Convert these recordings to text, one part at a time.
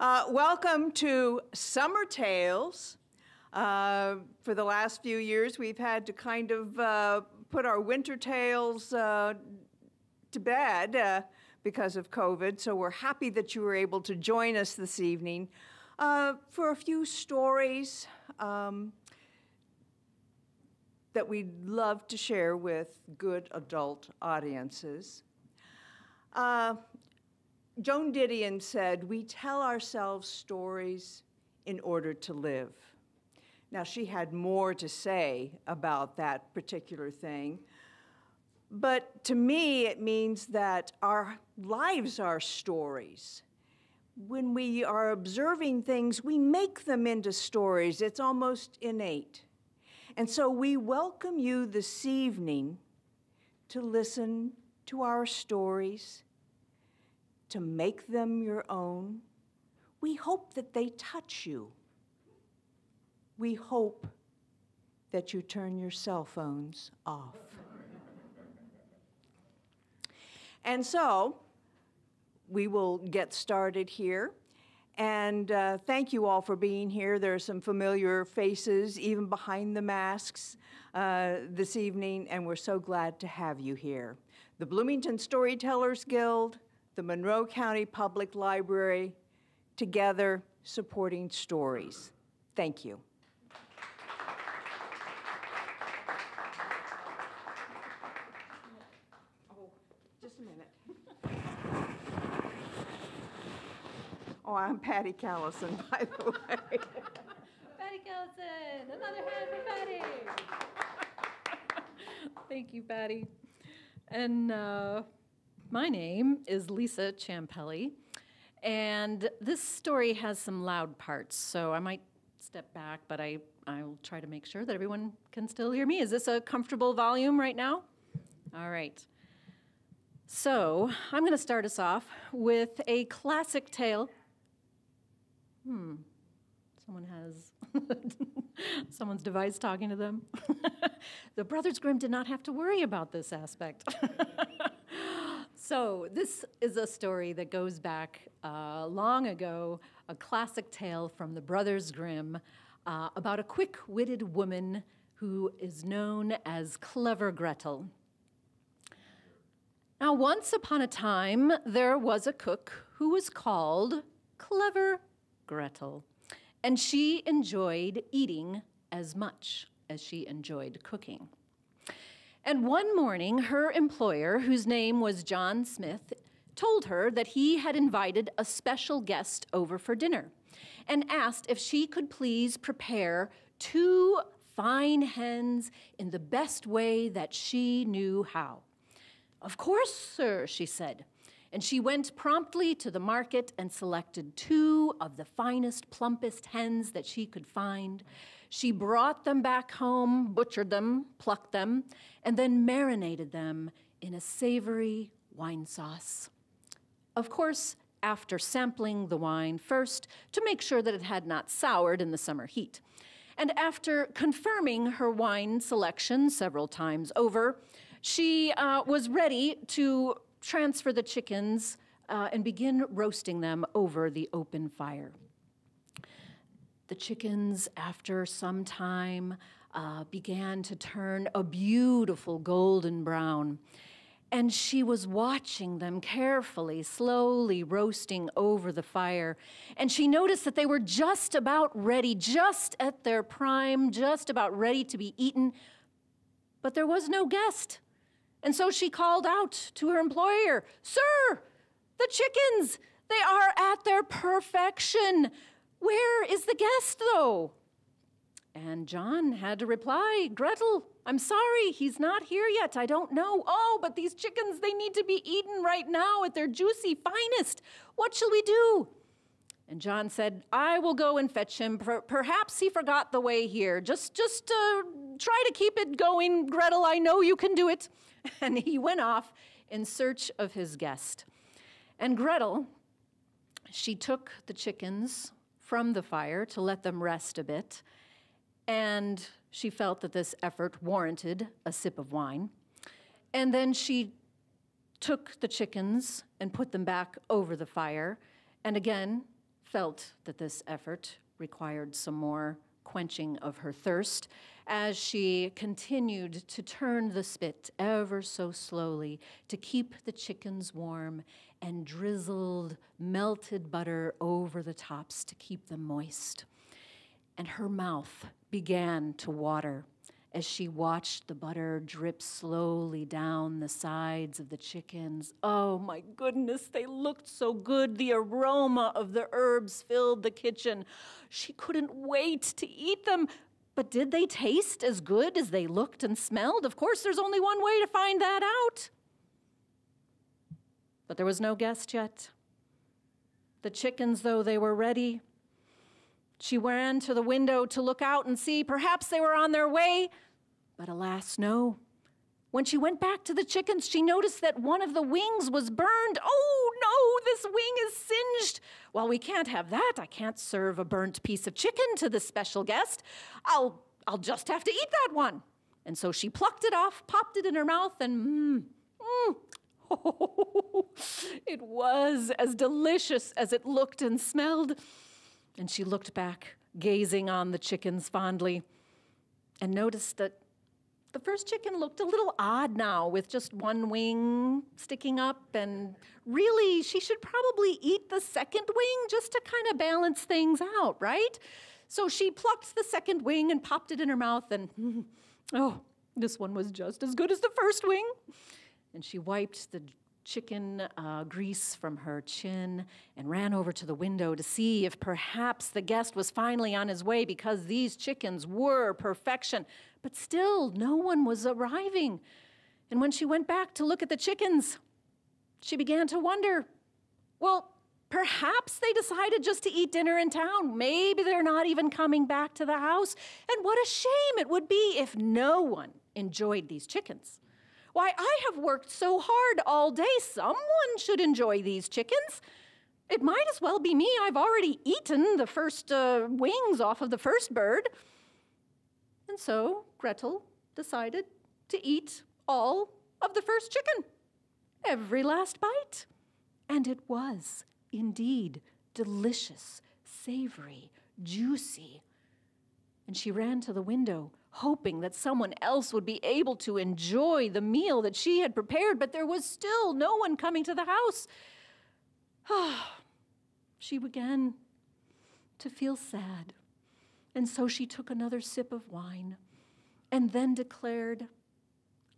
Uh, welcome to Summer Tales. Uh, for the last few years, we've had to kind of uh, put our winter tales uh, to bed uh, because of COVID, so we're happy that you were able to join us this evening uh, for a few stories um, that we'd love to share with good adult audiences. Joan Didion said, We tell ourselves stories in order to live. Now, she had more to say about that particular thing, but to me, it means that our lives are stories. When we are observing things, we make them into stories. It's almost innate. And so we welcome you this evening to listen to our stories to make them your own. We hope that they touch you. We hope that you turn your cell phones off. and so, we will get started here. And uh, thank you all for being here. There are some familiar faces, even behind the masks, uh, this evening, and we're so glad to have you here. The Bloomington Storytellers Guild, the Monroe County Public Library, together supporting stories. Thank you. Oh, just a minute. Oh, I'm Patty Callison, by the way. Patty Callison, another hand for Patty. Thank you, Patty. And uh, my name is Lisa Champelli, and this story has some loud parts, so I might step back, but I, I will try to make sure that everyone can still hear me. Is this a comfortable volume right now? All right. So I'm going to start us off with a classic tale. Hmm. Someone has someone's device talking to them. the Brothers Grimm did not have to worry about this aspect. So, this is a story that goes back uh, long ago, a classic tale from the Brothers Grimm uh, about a quick witted woman who is known as Clever Gretel. Now, once upon a time, there was a cook who was called Clever Gretel, and she enjoyed eating as much as she enjoyed cooking. And one morning, her employer, whose name was John Smith, told her that he had invited a special guest over for dinner and asked if she could please prepare two fine hens in the best way that she knew how. Of course, sir, she said. And she went promptly to the market and selected two of the finest, plumpest hens that she could find. She brought them back home, butchered them, plucked them, and then marinated them in a savory wine sauce. Of course, after sampling the wine first to make sure that it had not soured in the summer heat. And after confirming her wine selection several times over, she uh, was ready to transfer the chickens uh, and begin roasting them over the open fire. The chickens, after some time, uh, began to turn a beautiful golden brown. And she was watching them carefully, slowly roasting over the fire. And she noticed that they were just about ready, just at their prime, just about ready to be eaten. But there was no guest. And so she called out to her employer Sir, the chickens, they are at their perfection. Where is the guest, though? And John had to reply, Gretel, I'm sorry, he's not here yet. I don't know. Oh, but these chickens, they need to be eaten right now at their juicy finest. What shall we do? And John said, I will go and fetch him. Per- perhaps he forgot the way here. Just, just uh, try to keep it going, Gretel. I know you can do it. And he went off in search of his guest. And Gretel, she took the chickens from the fire to let them rest a bit, and she felt that this effort warranted a sip of wine. And then she took the chickens and put them back over the fire, and again felt that this effort required some more quenching of her thirst as she continued to turn the spit ever so slowly to keep the chickens warm and drizzled melted butter over the tops to keep them moist. And her mouth began to water as she watched the butter drip slowly down the sides of the chickens. Oh my goodness, they looked so good. The aroma of the herbs filled the kitchen. She couldn't wait to eat them. But did they taste as good as they looked and smelled? Of course, there's only one way to find that out. But there was no guest yet. The chickens, though they were ready, she ran to the window to look out and see perhaps they were on their way, but alas, no. When she went back to the chickens, she noticed that one of the wings was burned. Oh no, this wing is singed. Well, we can't have that. I can't serve a burnt piece of chicken to this special guest. I'll I'll just have to eat that one. And so she plucked it off, popped it in her mouth, and mmm, mmm. Oh, it was as delicious as it looked and smelled. And she looked back, gazing on the chickens fondly, and noticed that the first chicken looked a little odd now with just one wing sticking up, and really, she should probably eat the second wing just to kind of balance things out, right? So she plucked the second wing and popped it in her mouth, and oh, this one was just as good as the first wing. And she wiped the chicken uh, grease from her chin and ran over to the window to see if perhaps the guest was finally on his way because these chickens were perfection. But still, no one was arriving. And when she went back to look at the chickens, she began to wonder well, perhaps they decided just to eat dinner in town. Maybe they're not even coming back to the house. And what a shame it would be if no one enjoyed these chickens. Why, I have worked so hard all day. Someone should enjoy these chickens. It might as well be me. I've already eaten the first uh, wings off of the first bird. And so Gretel decided to eat all of the first chicken, every last bite. And it was indeed delicious, savory, juicy. And she ran to the window hoping that someone else would be able to enjoy the meal that she had prepared, but there was still no one coming to the house. she began to feel sad, and so she took another sip of wine and then declared,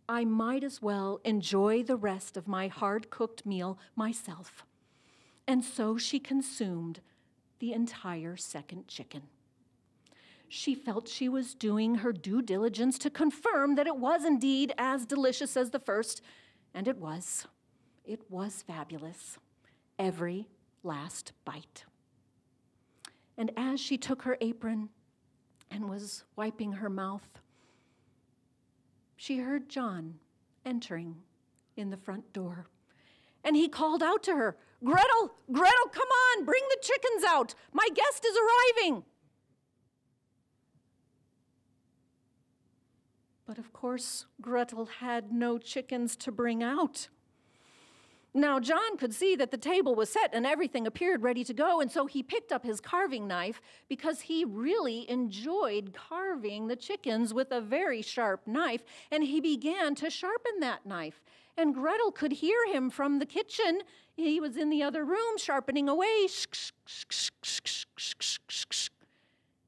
I might as well enjoy the rest of my hard cooked meal myself. And so she consumed the entire second chicken she felt she was doing her due diligence to confirm that it was indeed as delicious as the first, and it was. It was fabulous. Every last bite. And as she took her apron and was wiping her mouth, she heard John entering in the front door. And he called out to her, Gretel, Gretel, come on, bring the chickens out. My guest is arriving. But of course, Gretel had no chickens to bring out. Now, John could see that the table was set and everything appeared ready to go, and so he picked up his carving knife because he really enjoyed carving the chickens with a very sharp knife, and he began to sharpen that knife. And Gretel could hear him from the kitchen. He was in the other room sharpening away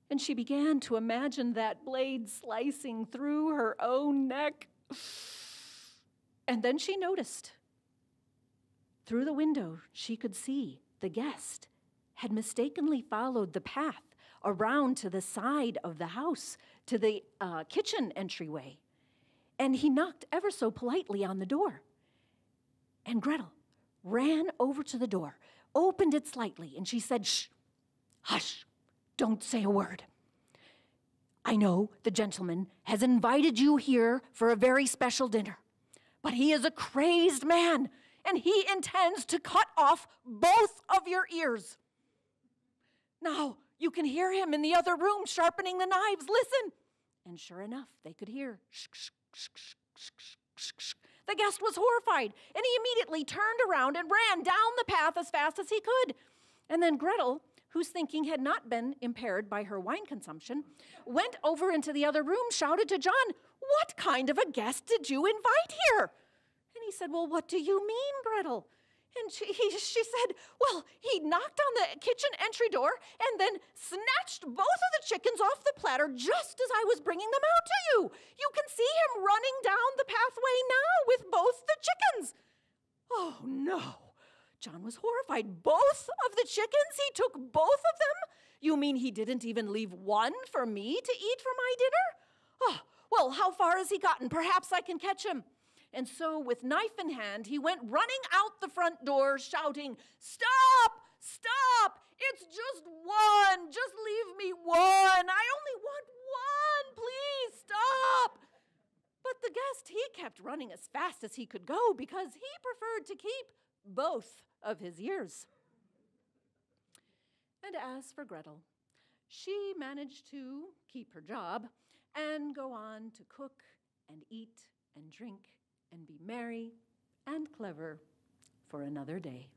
and she began to imagine that blade slicing through her own neck. And then she noticed. Through the window, she could see the guest had mistakenly followed the path around to the side of the house, to the uh, kitchen entryway. And he knocked ever so politely on the door. And Gretel ran over to the door, opened it slightly, and she said, Shh, hush. Don't say a word. I know the gentleman has invited you here for a very special dinner, but he is a crazed man and he intends to cut off both of your ears. Now, you can hear him in the other room sharpening the knives. Listen. And sure enough, they could hear. The guest was horrified, and he immediately turned around and ran down the path as fast as he could. And then Gretel whose thinking had not been impaired by her wine consumption, went over into the other room, shouted to John, What kind of a guest did you invite here? And he said, Well, what do you mean, Gretel? And she, he, she said, Well, he knocked on the kitchen entry door and then snatched both of the chickens off the platter just as I was bringing them out to you. You can see him running down the pathway now with both the chickens. Oh, no. John was horrified. Both of the chickens? He took both of them? You mean he didn't even leave one for me to eat for my dinner? Oh, well, how far has he gotten? Perhaps I can catch him. And so, with knife in hand, he went running out the front door, shouting, Stop! Stop! It's just one! Just leave me one! I only want one! Please stop! But the guest, he kept running as fast as he could go because he preferred to keep both of his ears. And as for Gretel, she managed to keep her job and go on to cook and eat and drink and be merry and clever for another day.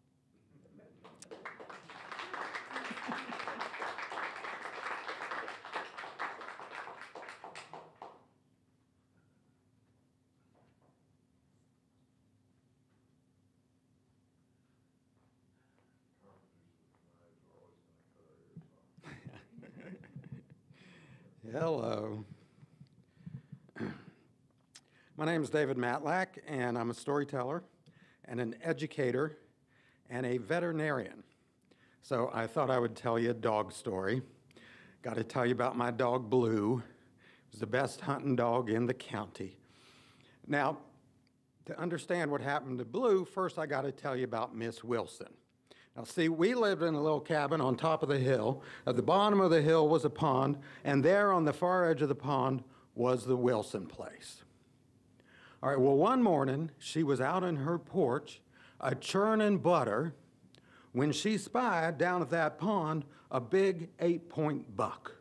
Hello. My name is David Matlack, and I'm a storyteller and an educator and a veterinarian. So I thought I would tell you a dog story. Got to tell you about my dog Blue. Was the best hunting dog in the county. Now, to understand what happened to Blue, first I got to tell you about Miss Wilson. Now, see, we lived in a little cabin on top of the hill. At the bottom of the hill was a pond, and there on the far edge of the pond was the Wilson place. All right, well, one morning she was out on her porch, a churning butter, when she spied down at that pond a big eight point buck,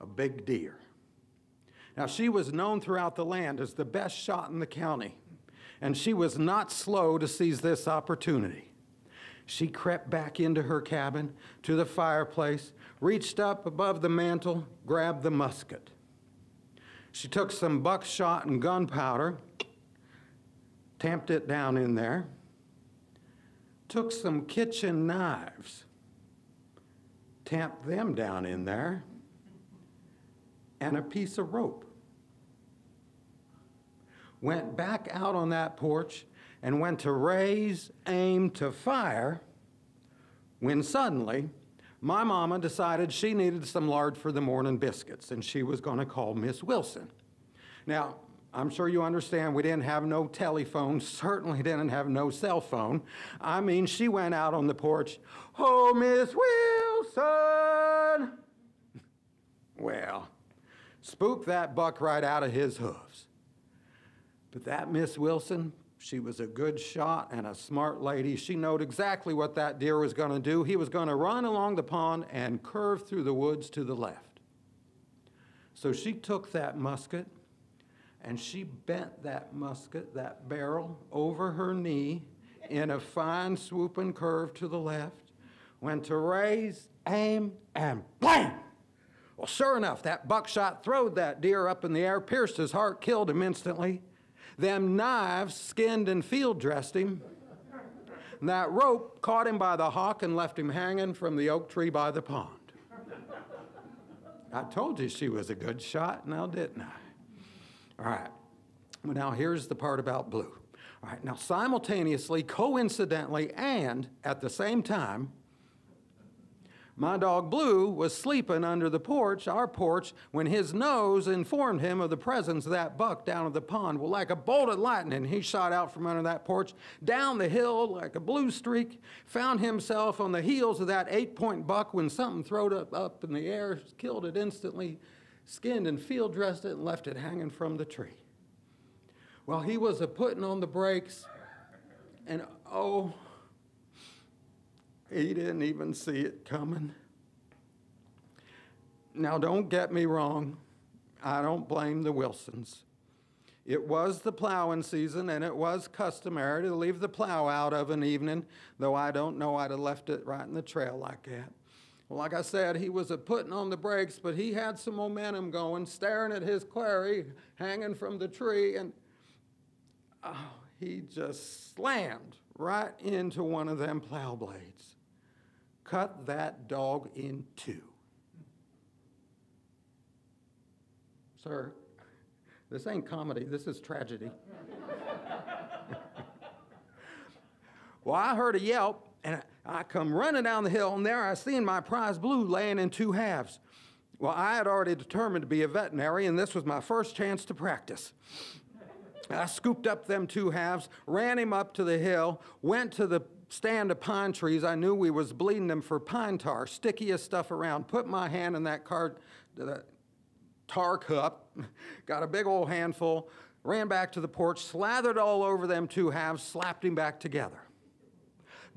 a big deer. Now, she was known throughout the land as the best shot in the county, and she was not slow to seize this opportunity. She crept back into her cabin to the fireplace, reached up above the mantel, grabbed the musket. She took some buckshot and gunpowder tamped it down in there, took some kitchen knives, tamped them down in there, and a piece of rope. Went back out on that porch and went to raise, aim to fire when suddenly my mama decided she needed some lard for the morning biscuits and she was going to call Miss Wilson. Now, I'm sure you understand we didn't have no telephone, certainly didn't have no cell phone. I mean, she went out on the porch, Oh, Miss Wilson! Well, spooked that buck right out of his hooves. But that Miss Wilson, she was a good shot and a smart lady. She knowed exactly what that deer was going to do. He was going to run along the pond and curve through the woods to the left. So she took that musket and she bent that musket, that barrel, over her knee in a fine swooping curve to the left, went to raise, aim, and blam! Well, sure enough, that buckshot throwed that deer up in the air, pierced his heart, killed him instantly. Them knives skinned and field dressed him. And that rope caught him by the hock and left him hanging from the oak tree by the pond. I told you she was a good shot, now didn't I? All right. Well, now here's the part about blue. All right. Now, simultaneously, coincidentally, and at the same time, my dog Blue was sleeping under the porch, our porch, when his nose informed him of the presence of that buck down at the pond. Well, like a bolt of lightning, he shot out from under that porch, down the hill like a blue streak, found himself on the heels of that eight point buck when something throwed up, up in the air, killed it instantly, skinned and field dressed it and left it hanging from the tree. Well, he was a putting on the brakes, and oh, he didn't even see it coming. Now, don't get me wrong. I don't blame the Wilsons. It was the plowing season, and it was customary to leave the plow out of an evening, though I don't know I'd have left it right in the trail like that. Well, like I said, he was a putting on the brakes, but he had some momentum going, staring at his quarry hanging from the tree, and oh, he just slammed right into one of them plow blades. Cut that dog in two. Sir, this ain't comedy, this is tragedy. well, I heard a yelp, and I come running down the hill, and there I seen my prize blue laying in two halves. Well, I had already determined to be a veterinary, and this was my first chance to practice. I scooped up them two halves, ran him up to the hill, went to the stand of pine trees. I knew we was bleeding them for pine tar, stickiest stuff around. Put my hand in that car, tar cup, got a big old handful, ran back to the porch, slathered all over them two halves, slapped him back together.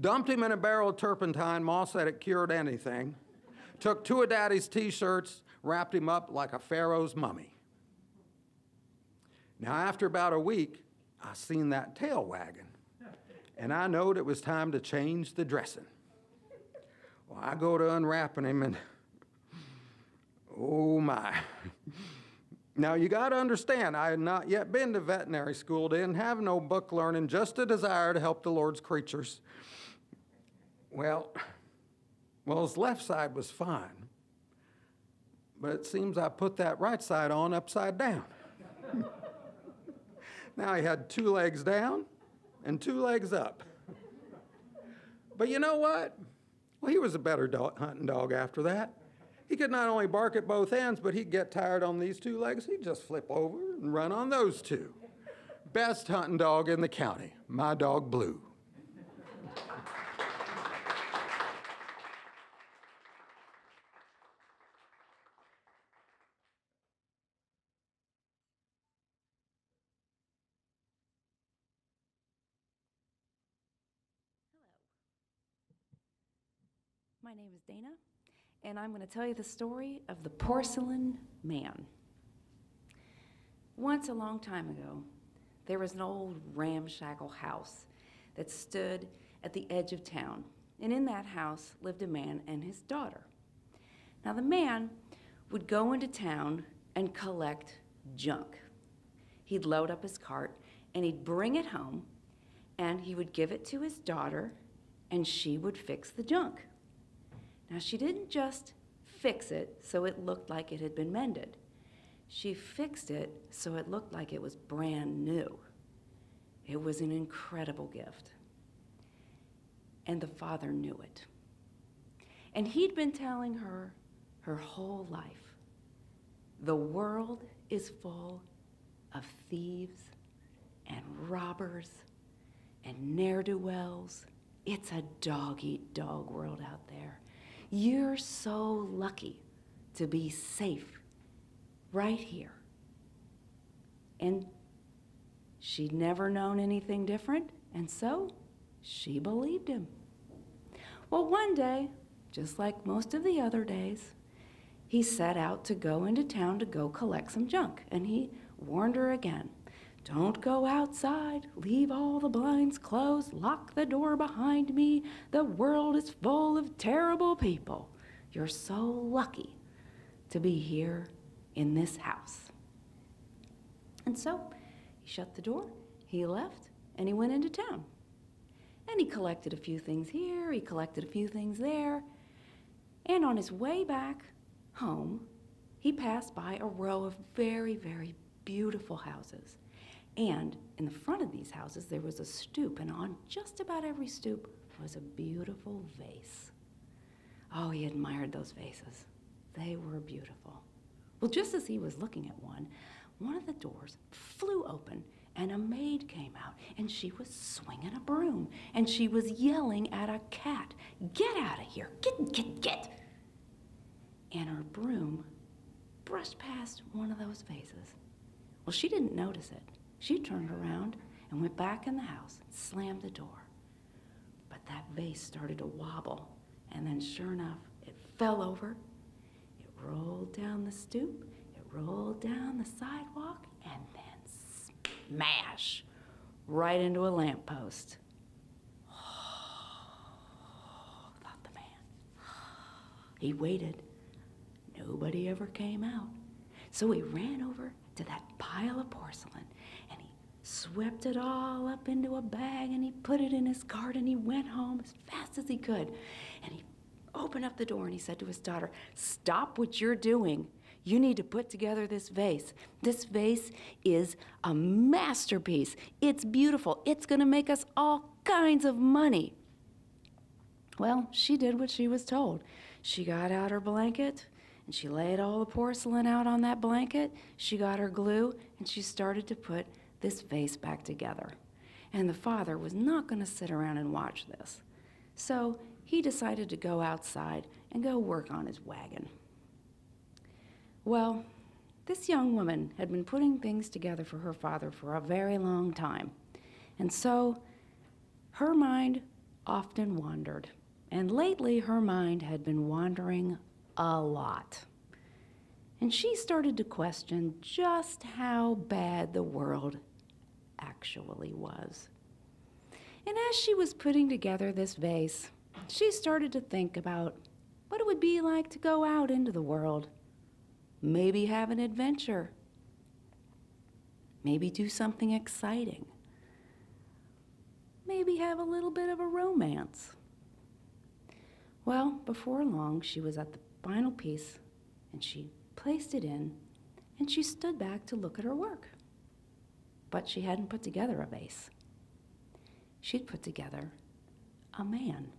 Dumped him in a barrel of turpentine. Ma said it cured anything. Took two of Daddy's t shirts, wrapped him up like a Pharaoh's mummy. Now, after about a week, I seen that tail wagging, and I knowed it was time to change the dressing. Well, I go to unwrapping him, and oh my. Now, you got to understand, I had not yet been to veterinary school, didn't have no book learning, just a desire to help the Lord's creatures. Well, well, his left side was fine, but it seems I put that right side on upside down. now he had two legs down and two legs up. But you know what? Well, he was a better dog, hunting dog after that. He could not only bark at both ends, but he'd get tired on these two legs. He'd just flip over and run on those two. Best hunting dog in the county, my dog Blue. My name is Dana, and I'm going to tell you the story of the porcelain man. Once, a long time ago, there was an old ramshackle house that stood at the edge of town, and in that house lived a man and his daughter. Now, the man would go into town and collect junk. He'd load up his cart and he'd bring it home and he would give it to his daughter and she would fix the junk. Now, she didn't just fix it so it looked like it had been mended. She fixed it so it looked like it was brand new. It was an incredible gift. And the father knew it. And he'd been telling her her whole life the world is full of thieves and robbers and ne'er do wells. It's a dog eat dog world out there. You're so lucky to be safe right here. And she'd never known anything different, and so she believed him. Well, one day, just like most of the other days, he set out to go into town to go collect some junk, and he warned her again. Don't go outside. Leave all the blinds closed. Lock the door behind me. The world is full of terrible people. You're so lucky to be here in this house. And so he shut the door, he left, and he went into town. And he collected a few things here, he collected a few things there. And on his way back home, he passed by a row of very, very beautiful houses. And in the front of these houses, there was a stoop, and on just about every stoop was a beautiful vase. Oh, he admired those vases. They were beautiful. Well, just as he was looking at one, one of the doors flew open and a maid came out and she was swinging a broom and she was yelling at a cat, Get out of here! Get, get, get! And her broom brushed past one of those vases. Well, she didn't notice it. She turned around and went back in the house and slammed the door. But that vase started to wobble, and then sure enough, it fell over. It rolled down the stoop, it rolled down the sidewalk, and then smash right into a lamppost. Thought the man. He waited. Nobody ever came out. So he ran over to that pile of porcelain swept it all up into a bag and he put it in his cart and he went home as fast as he could. And he opened up the door and he said to his daughter, Stop what you're doing. You need to put together this vase. This vase is a masterpiece. It's beautiful. It's going to make us all kinds of money. Well, she did what she was told. She got out her blanket and she laid all the porcelain out on that blanket. She got her glue and she started to put this vase back together. And the father was not going to sit around and watch this. So he decided to go outside and go work on his wagon. Well, this young woman had been putting things together for her father for a very long time. And so her mind often wandered. And lately, her mind had been wandering a lot. And she started to question just how bad the world actually was. And as she was putting together this vase, she started to think about what it would be like to go out into the world, maybe have an adventure, maybe do something exciting, maybe have a little bit of a romance. Well, before long, she was at the final piece and she placed it in and she stood back to look at her work. But she hadn't put together a vase. She'd put together a man,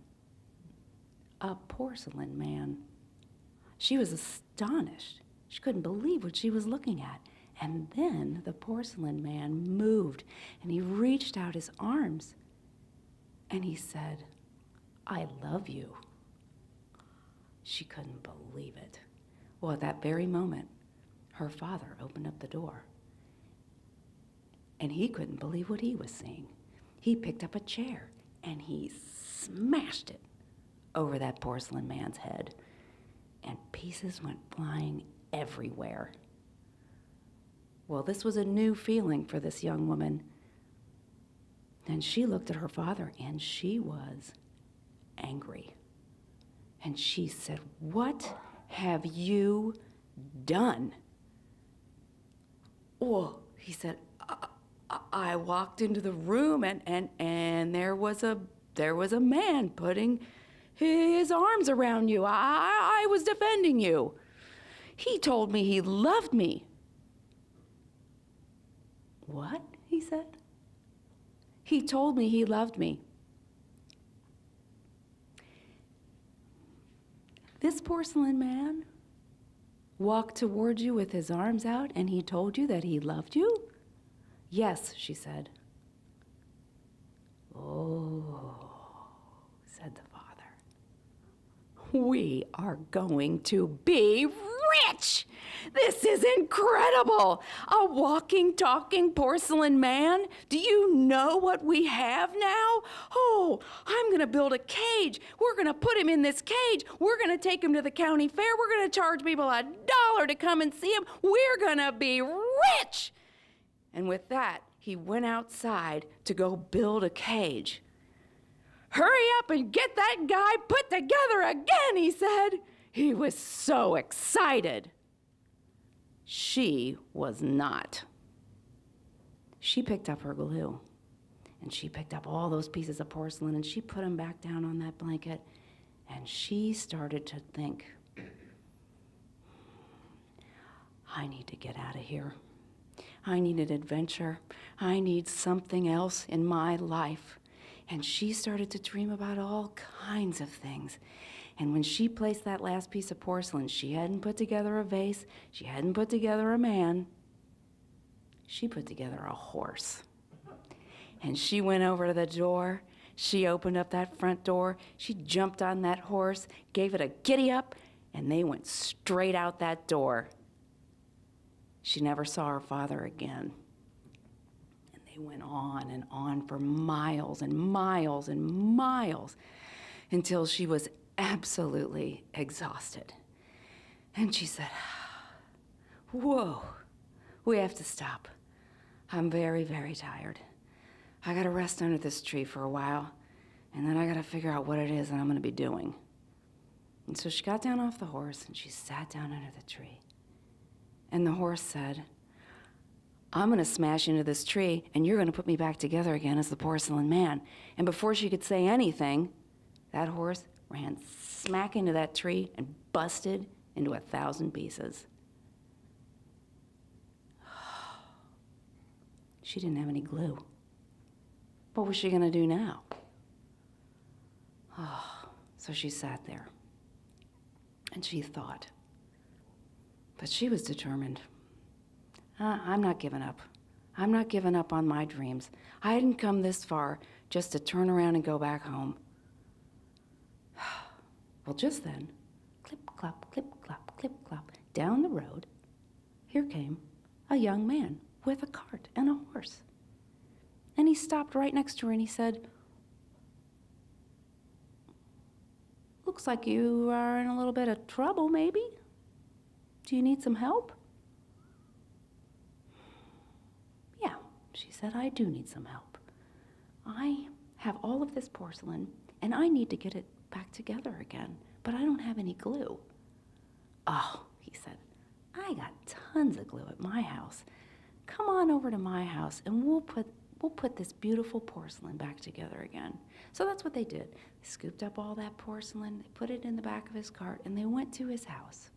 a porcelain man. She was astonished. She couldn't believe what she was looking at. And then the porcelain man moved and he reached out his arms and he said, I love you. She couldn't believe it. Well, at that very moment, her father opened up the door. And he couldn't believe what he was seeing. He picked up a chair and he smashed it over that porcelain man's head. And pieces went flying everywhere. Well, this was a new feeling for this young woman. And she looked at her father and she was angry. And she said, What have you done? Well, he said, I, walked into the room and, and, and there was a there was a man putting his arms around you. I, I was defending you. He told me he loved me. What? He said. He told me he loved me. This porcelain man walked toward you with his arms out and he told you that he loved you? Yes, she said. Oh, said the father. We are going to be rich! This is incredible! A walking, talking porcelain man? Do you know what we have now? Oh, I'm going to build a cage. We're going to put him in this cage. We're going to take him to the county fair. We're going to charge people a dollar to come and see him. We're going to be rich! And with that, he went outside to go build a cage. Hurry up and get that guy put together again, he said. He was so excited. She was not. She picked up her glue and she picked up all those pieces of porcelain and she put them back down on that blanket and she started to think, I need to get out of here. I need an adventure. I need something else in my life. And she started to dream about all kinds of things. And when she placed that last piece of porcelain, she hadn't put together a vase, she hadn't put together a man, she put together a horse. And she went over to the door. She opened up that front door. She jumped on that horse, gave it a giddy up, and they went straight out that door. She never saw her father again. And they went on and on for miles and miles and miles until she was absolutely exhausted. And she said, Whoa, we have to stop. I'm very, very tired. I gotta rest under this tree for a while, and then I gotta figure out what it is that I'm gonna be doing. And so she got down off the horse and she sat down under the tree. And the horse said, I'm going to smash into this tree and you're going to put me back together again as the porcelain man. And before she could say anything, that horse ran smack into that tree and busted into a thousand pieces. She didn't have any glue. What was she going to do now? Oh, so she sat there and she thought. But she was determined. Uh, I'm not giving up. I'm not giving up on my dreams. I hadn't come this far just to turn around and go back home. well, just then, clip clop, clip clop, clip clop, down the road, here came a young man with a cart and a horse. And he stopped right next to her and he said, Looks like you are in a little bit of trouble, maybe. Do you need some help? Yeah, she said, I do need some help. I have all of this porcelain and I need to get it back together again, but I don't have any glue. Oh, he said, I got tons of glue at my house. Come on over to my house and we'll put we'll put this beautiful porcelain back together again. So that's what they did. They scooped up all that porcelain, they put it in the back of his cart, and they went to his house.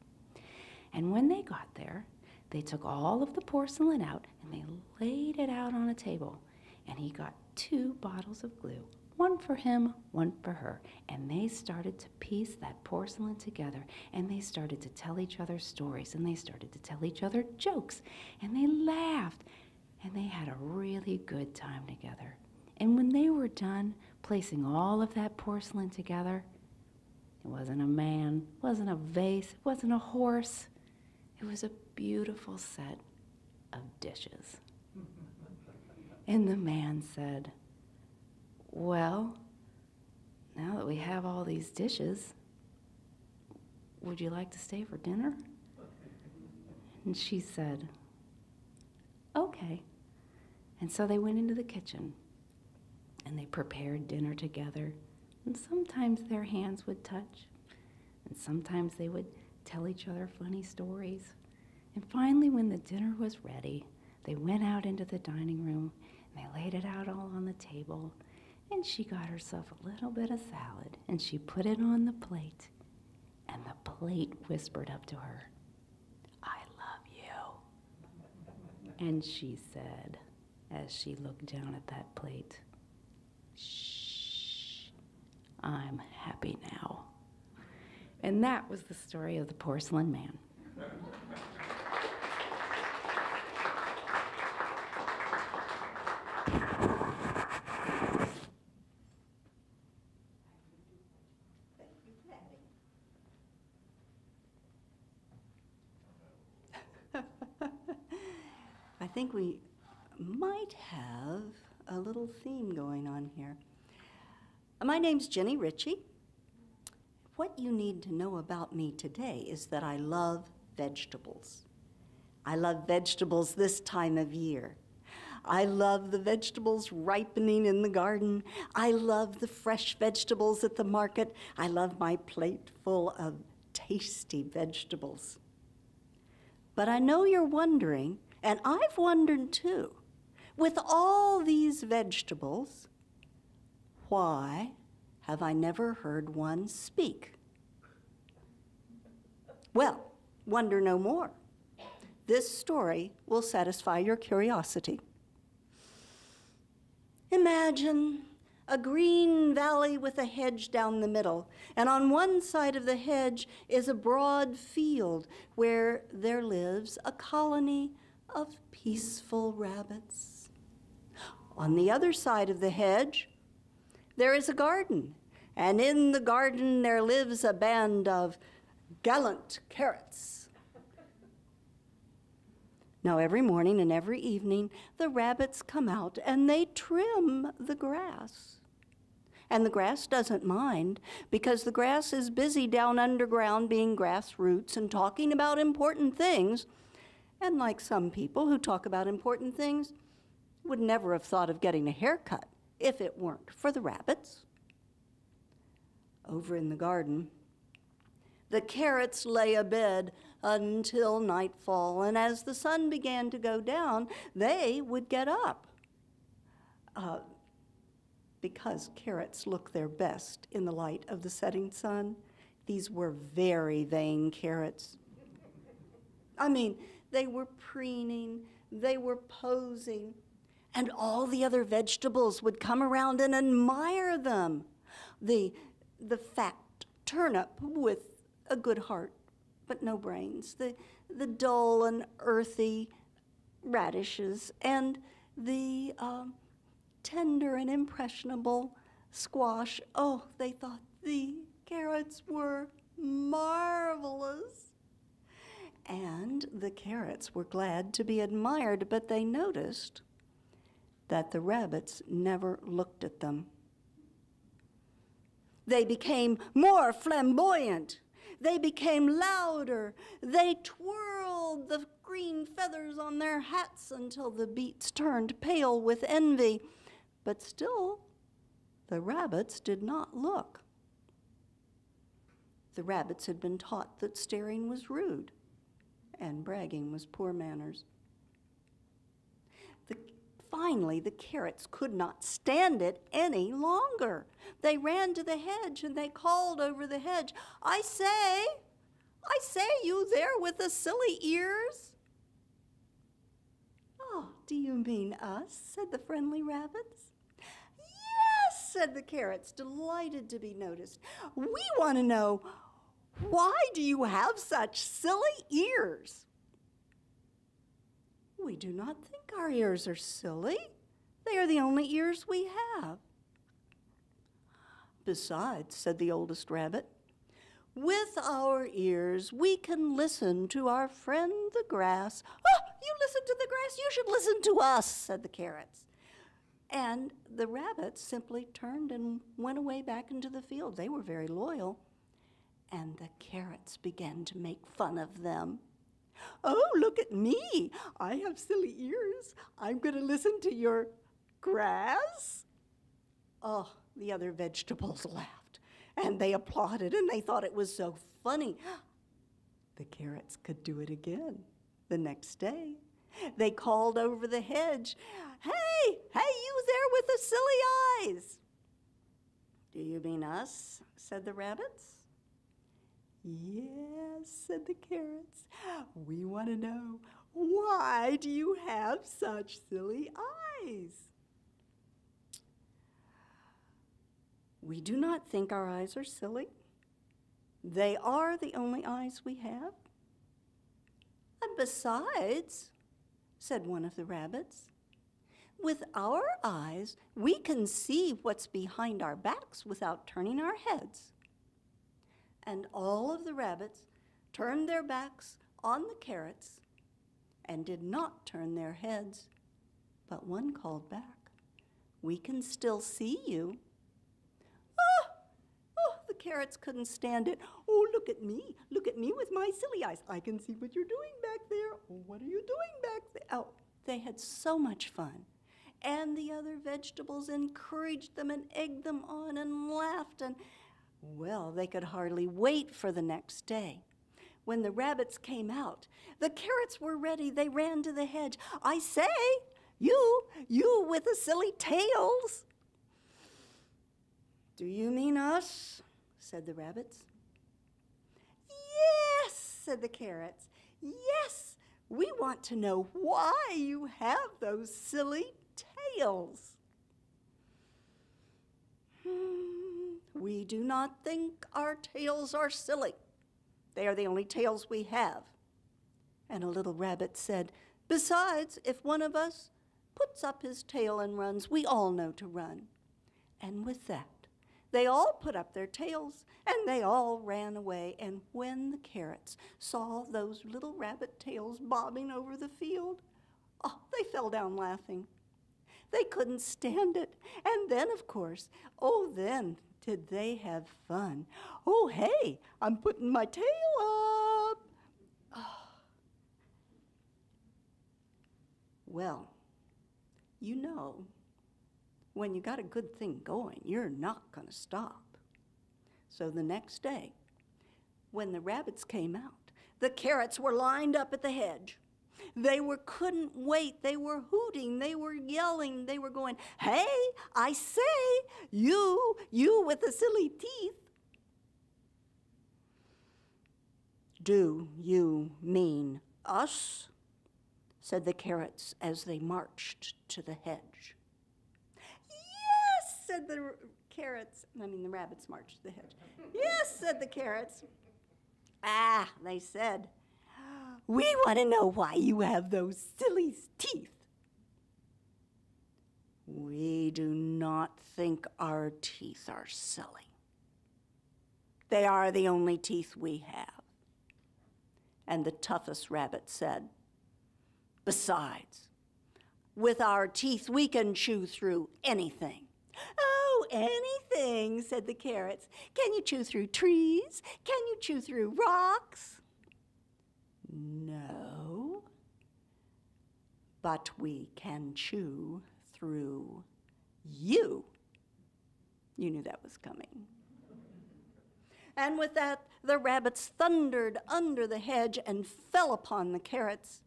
And when they got there, they took all of the porcelain out and they laid it out on a table. And he got two bottles of glue, one for him, one for her. And they started to piece that porcelain together. And they started to tell each other stories. And they started to tell each other jokes. And they laughed. And they had a really good time together. And when they were done placing all of that porcelain together, it wasn't a man, it wasn't a vase, it wasn't a horse. It was a beautiful set of dishes. and the man said, Well, now that we have all these dishes, would you like to stay for dinner? And she said, Okay. And so they went into the kitchen and they prepared dinner together. And sometimes their hands would touch, and sometimes they would tell each other funny stories. And finally, when the dinner was ready, they went out into the dining room and they laid it out all on the table. And she got herself a little bit of salad and she put it on the plate. And the plate whispered up to her, I love you. And she said, as she looked down at that plate, Shh, I'm happy now. And that was the story of the porcelain man. I think we might have a little theme going on here. My name's Jenny Ritchie. What you need to know about me today is that I love vegetables. I love vegetables this time of year. I love the vegetables ripening in the garden. I love the fresh vegetables at the market. I love my plate full of tasty vegetables. But I know you're wondering, and I've wondered too, with all these vegetables, why have I never heard one speak? Well, wonder no more. This story will satisfy your curiosity. Imagine a green valley with a hedge down the middle, and on one side of the hedge is a broad field where there lives a colony of peaceful rabbits. On the other side of the hedge, there is a garden, and in the garden there lives a band of gallant carrots. Now, every morning and every evening, the rabbits come out and they trim the grass. And the grass doesn't mind because the grass is busy down underground being grassroots and talking about important things. And like some people who talk about important things, would never have thought of getting a haircut if it weren't for the rabbits. Over in the garden, The carrots lay abed until nightfall, and as the sun began to go down, they would get up. Uh, because carrots look their best in the light of the setting sun, these were very vain carrots. I mean, they were preening, they were posing, and all the other vegetables would come around and admire them. The, the fat turnip with a good heart, but no brains, the, the dull and earthy radishes, and the um, tender and impressionable squash. Oh, they thought the carrots were marvelous. And the carrots were glad to be admired, but they noticed that the rabbits never looked at them. They became more flamboyant. They became louder. They twirled the green feathers on their hats until the beets turned pale with envy. But still, the rabbits did not look. The rabbits had been taught that staring was rude and bragging was poor manners. Finally, the carrots could not stand it any longer. They ran to the hedge and they called over the hedge, I say, I say, you there with the silly ears? Oh, do you mean us? said the friendly rabbits. Yes, said the carrots, delighted to be noticed. We want to know why do you have such silly ears? We do not think our ears are silly. They are the only ears we have. Besides, said the oldest rabbit, with our ears we can listen to our friend the grass. Oh, you listen to the grass, you should listen to us, said the carrots. And the rabbits simply turned and went away back into the field. They were very loyal and the carrots began to make fun of them. Oh, look at me! I have silly ears. I'm going to listen to your grass. Oh, the other vegetables laughed and they applauded and they thought it was so funny. The carrots could do it again the next day. They called over the hedge, Hey, hey, you there with the silly eyes! Do you mean us? said the rabbits. Yes, said the carrots. We want to know why do you have such silly eyes? We do not think our eyes are silly. They are the only eyes we have. And besides, said one of the rabbits, with our eyes we can see what's behind our backs without turning our heads and all of the rabbits turned their backs on the carrots and did not turn their heads. But one called back, We can still see you. Oh, oh, the carrots couldn't stand it. Oh, look at me. Look at me with my silly eyes. I can see what you're doing back there. Oh, what are you doing back there? Oh, they had so much fun. And the other vegetables encouraged them and egged them on and laughed and well, they could hardly wait for the next day. When the rabbits came out, the carrots were ready. They ran to the hedge. I say, you, you with the silly tails. Do you mean us? said the rabbits. Yes, said the carrots. Yes, we want to know why you have those silly tails. Hmm. We do not think our tails are silly. They are the only tails we have. And a little rabbit said, Besides, if one of us puts up his tail and runs, we all know to run. And with that, they all put up their tails and they all ran away. And when the carrots saw those little rabbit tails bobbing over the field, oh, they fell down laughing. They couldn't stand it. And then, of course, oh, then did they have fun? Oh, hey, I'm putting my tail up. Oh. Well, you know, when you got a good thing going, you're not going to stop. So the next day, When the rabbits came out, the carrots were lined up at the hedge. They were couldn't wait. They were hooting. They were yelling. They were going, "Hey, I say, you, you with the silly teeth. Do you mean us? said the carrots as they marched to the hedge. Yes, said the carrots. I mean, the rabbits marched to the hedge. Yes, said the carrots. Ah, they said, we want to know why you have those silly teeth. We do not think our teeth are silly. They are the only teeth we have. And the toughest rabbit said, Besides, with our teeth we can chew through anything. Oh, anything, said the carrots. Can you chew through trees? Can you chew through rocks? No. But we can chew through you. You knew that was coming. And with that, the rabbits thundered under the hedge and fell upon the carrots.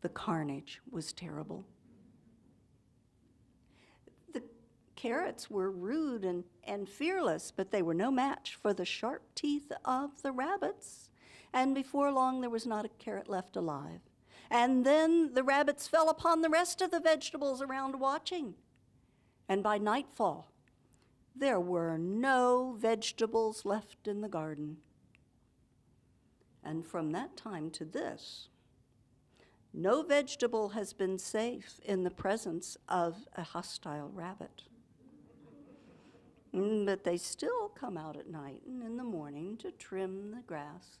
The carnage was terrible. The carrots were rude and, and fearless, but they were no match for the sharp teeth of the rabbits. And before long, there was not a carrot left alive. And then the rabbits fell upon the rest of the vegetables around watching. And by nightfall, there were no vegetables left in the garden. And from that time to this, no vegetable has been safe in the presence of a hostile rabbit. Mm, But they still come out at night and in the morning to trim the grass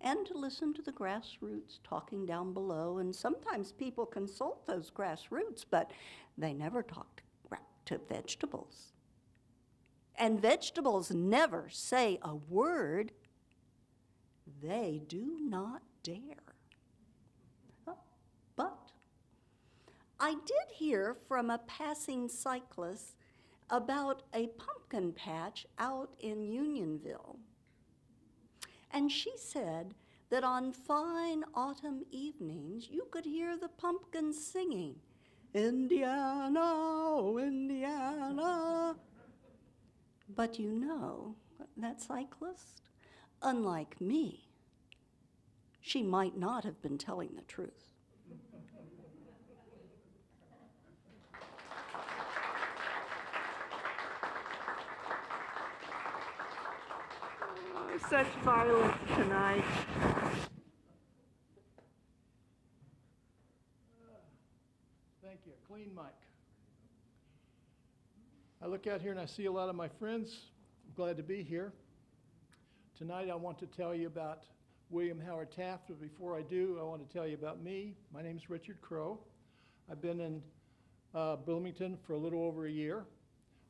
and to listen to the grassroots talking down below. And sometimes people consult those grassroots, but they never talk to, to vegetables. And vegetables never say a word, they do not dare. Oh, But I did hear from a passing cyclist about a pumpkin patch out in Unionville. And she said that on fine autumn evenings you could hear the pumpkins singing, Indiana, oh, Indiana. But you know, that cyclist, unlike me, she might not have been telling the truth. Such violence tonight. Thank you. Clean mic. I look out here and I see a lot of my friends. I'm glad to be here. Tonight I want to tell you about William Howard Taft, but before I do, I want to tell you about me. My name is Richard Crow. I've been in uh, Bloomington for a little over a year.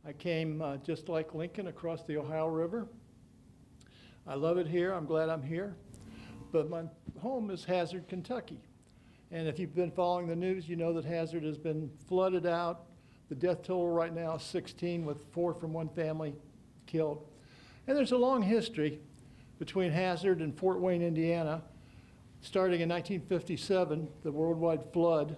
I came uh, just like Lincoln across the Ohio River. I love it here. I'm glad I'm here. But my home is Hazard, Kentucky. And if you've been following the news, you know that Hazard has been flooded out. The death toll right now is 16, with four from one family killed. And there's a long history between Hazard and Fort Wayne, Indiana. Starting in 1957, the worldwide flood,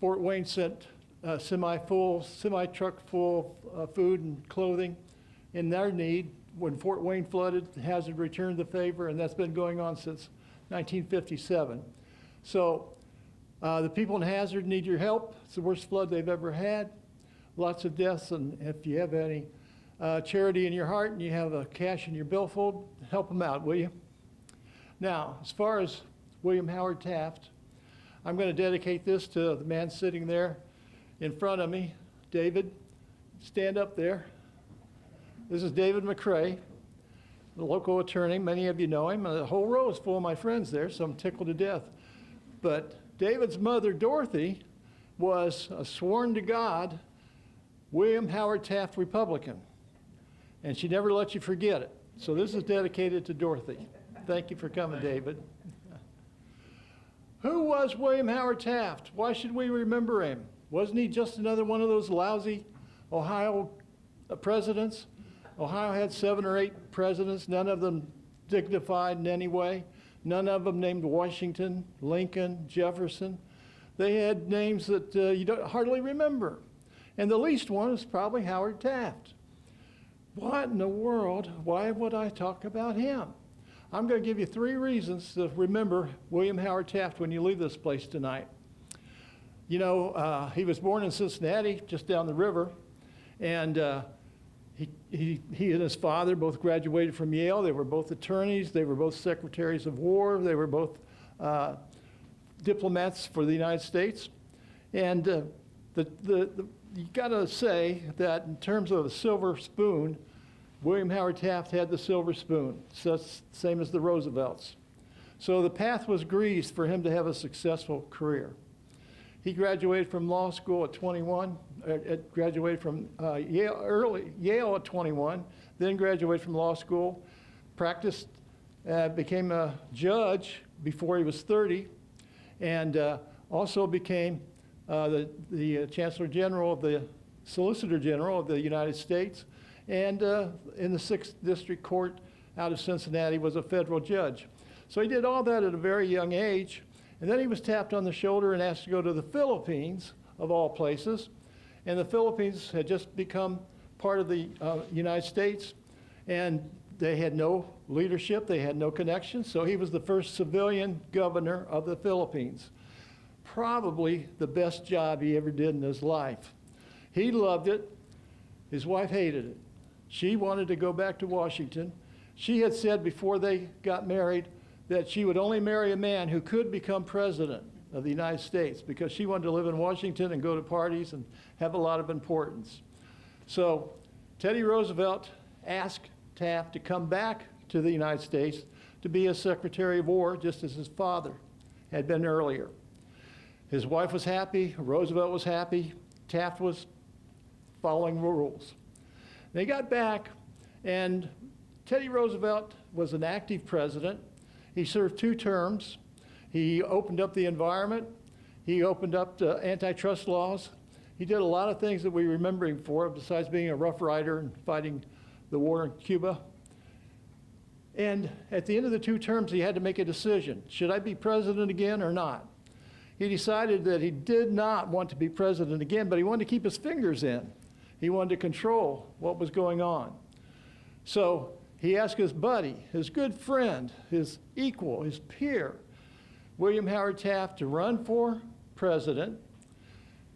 Fort Wayne sent uh, semi-full, semi-truck full of uh, food and clothing in their need. When Fort Wayne flooded, Hazard returned the favor, and that's been going on since 1957. So uh, the people in Hazard need your help. It's the worst flood they've ever had. Lots of deaths, and if you have any uh, charity in your heart and you have a cash in your billfold, help them out, will you? Now, as far as William Howard Taft, I'm going to dedicate this to the man sitting there in front of me, David. Stand up there. This is David McCrae, the local attorney. Many of you know him. The whole row is full of my friends there, so I'm tickled to death. But David's mother, Dorothy, was a sworn to God William Howard Taft Republican. And she never let you forget it. So this is dedicated to Dorothy. Thank you for coming, David. Who was William Howard Taft? Why should we remember him? Wasn't he just another one of those lousy Ohio presidents? Ohio had seven or eight presidents, none of them dignified in any way. None of them named Washington, Lincoln, Jefferson. They had names that uh, you don't hardly remember. And the least one is probably Howard Taft. What in the world? Why would I talk about him? I'm going to give you three reasons to remember William Howard Taft when you leave this place tonight. You know, uh, he was born in Cincinnati, just down the river, and uh, he, he, and his father both graduated from Yale. They were both attorneys, they were both secretaries of war, they were both uh, diplomats for the United States. And uh, the, the, the, you got to say that in terms of a silver spoon, William Howard Taft had the silver spoon, so same as the Roosevelts. So the path was greased for him to have a successful career. He graduated from law school at 21, uh, graduated from uh, Yale, early, Yale at 21, then graduated from law school, practiced, uh, became a judge before he was 30, and uh, also became uh, the, the Chancellor General of the Solicitor General of the United States, and uh, in the 6th District Court out of Cincinnati was a federal judge. So he did all that at a very young age, and then he was tapped on the shoulder and asked to go to the Philippines, of all places. And the Philippines had just become part of the uh, United States, and they had no leadership, they had no connection, so he was the first civilian governor of the Philippines. Probably the best job he ever did in his life. He loved it, his wife hated it. She wanted to go back to Washington. She had said before they got married that she would only marry a man who could become president of the United States because she wanted to live in Washington and go to parties and have a lot of importance. So Teddy Roosevelt asked Taft to come back to the United States to be a Secretary of War, just as his father had been earlier. His wife was happy, Roosevelt was happy, Taft was following rules. They got back, and Teddy Roosevelt was an active president. He served two terms. He opened up the environment. He opened up antitrust laws. He did a lot of things that we remember him for, besides being a Rough Rider and fighting the war in Cuba. And at the end of the two terms, he had to make a decision. Should I be president again or not? He decided that he did not want to be president again, but he wanted to keep his fingers in. He wanted to control what was going on. So he asked his buddy, his good friend, his equal, his peer, William Howard Taft, to run for president.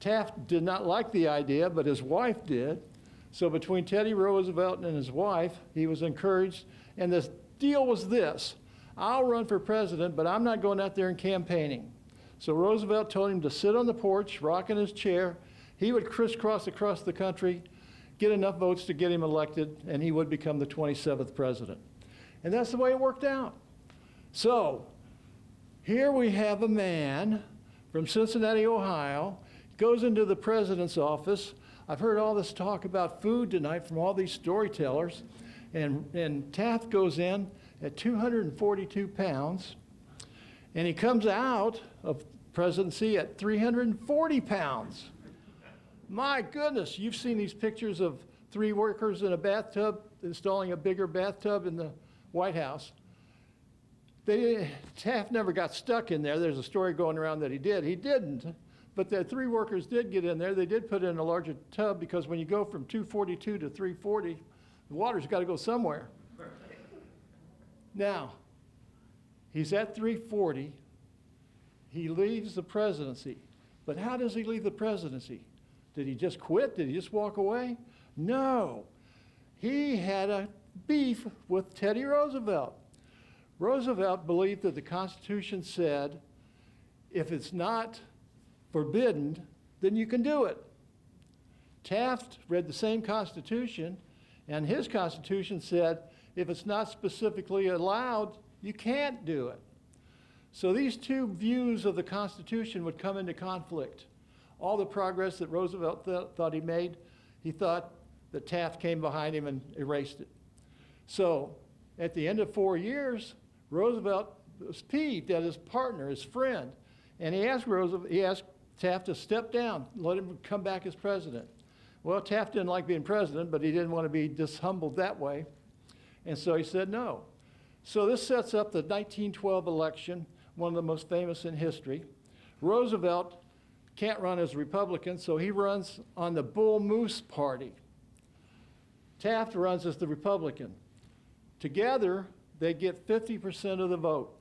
Taft did not like the idea, but his wife did. So between Teddy Roosevelt and his wife, he was encouraged. And the deal was this I'll run for president, but I'm not going out there and campaigning. So Roosevelt told him to sit on the porch, rocking his chair, he would crisscross across the country, get enough votes to get him elected, and he would become the 27th president. And that's the way it worked out. So, here we have a man from Cincinnati, Ohio, goes into the president's office. I've heard all this talk about food tonight from all these storytellers. And, and Taft goes in at 242 pounds, and he comes out of presidency at 340 pounds. My goodness, you've seen these pictures of three workers in a bathtub installing a bigger bathtub in the White House. They, Taft never got stuck in there. There's a story going around that he did. He didn't. But the three workers did get in there. They did put in a larger tub because when you go from 242 to 340, the water's got to go somewhere. Now, he's at 340. He leaves the presidency. But how does he leave the presidency? Did he just quit? Did he just walk away? No. He had a beef with Teddy Roosevelt. Roosevelt believed that the Constitution said if it's not forbidden, then you can do it. Taft read the same Constitution, and his Constitution said if it's not specifically allowed, you can't do it. So these two views of the Constitution would come into conflict all the progress that Roosevelt th thought he made, he thought that Taft came behind him and erased it. So at the end of four years, Roosevelt peeved at his partner, his friend, and he asked Roosevelt, he asked Taft to step down, let him come back as president. Well, Taft didn't like being president, but he didn't want to be dishumbled that way. And so he said no. So this sets up the 1912 election, one of the most famous in history. Roosevelt can't run as a Republican, so he runs on the Bull Moose Party. Taft runs as the Republican. Together, they get 50% of the vote.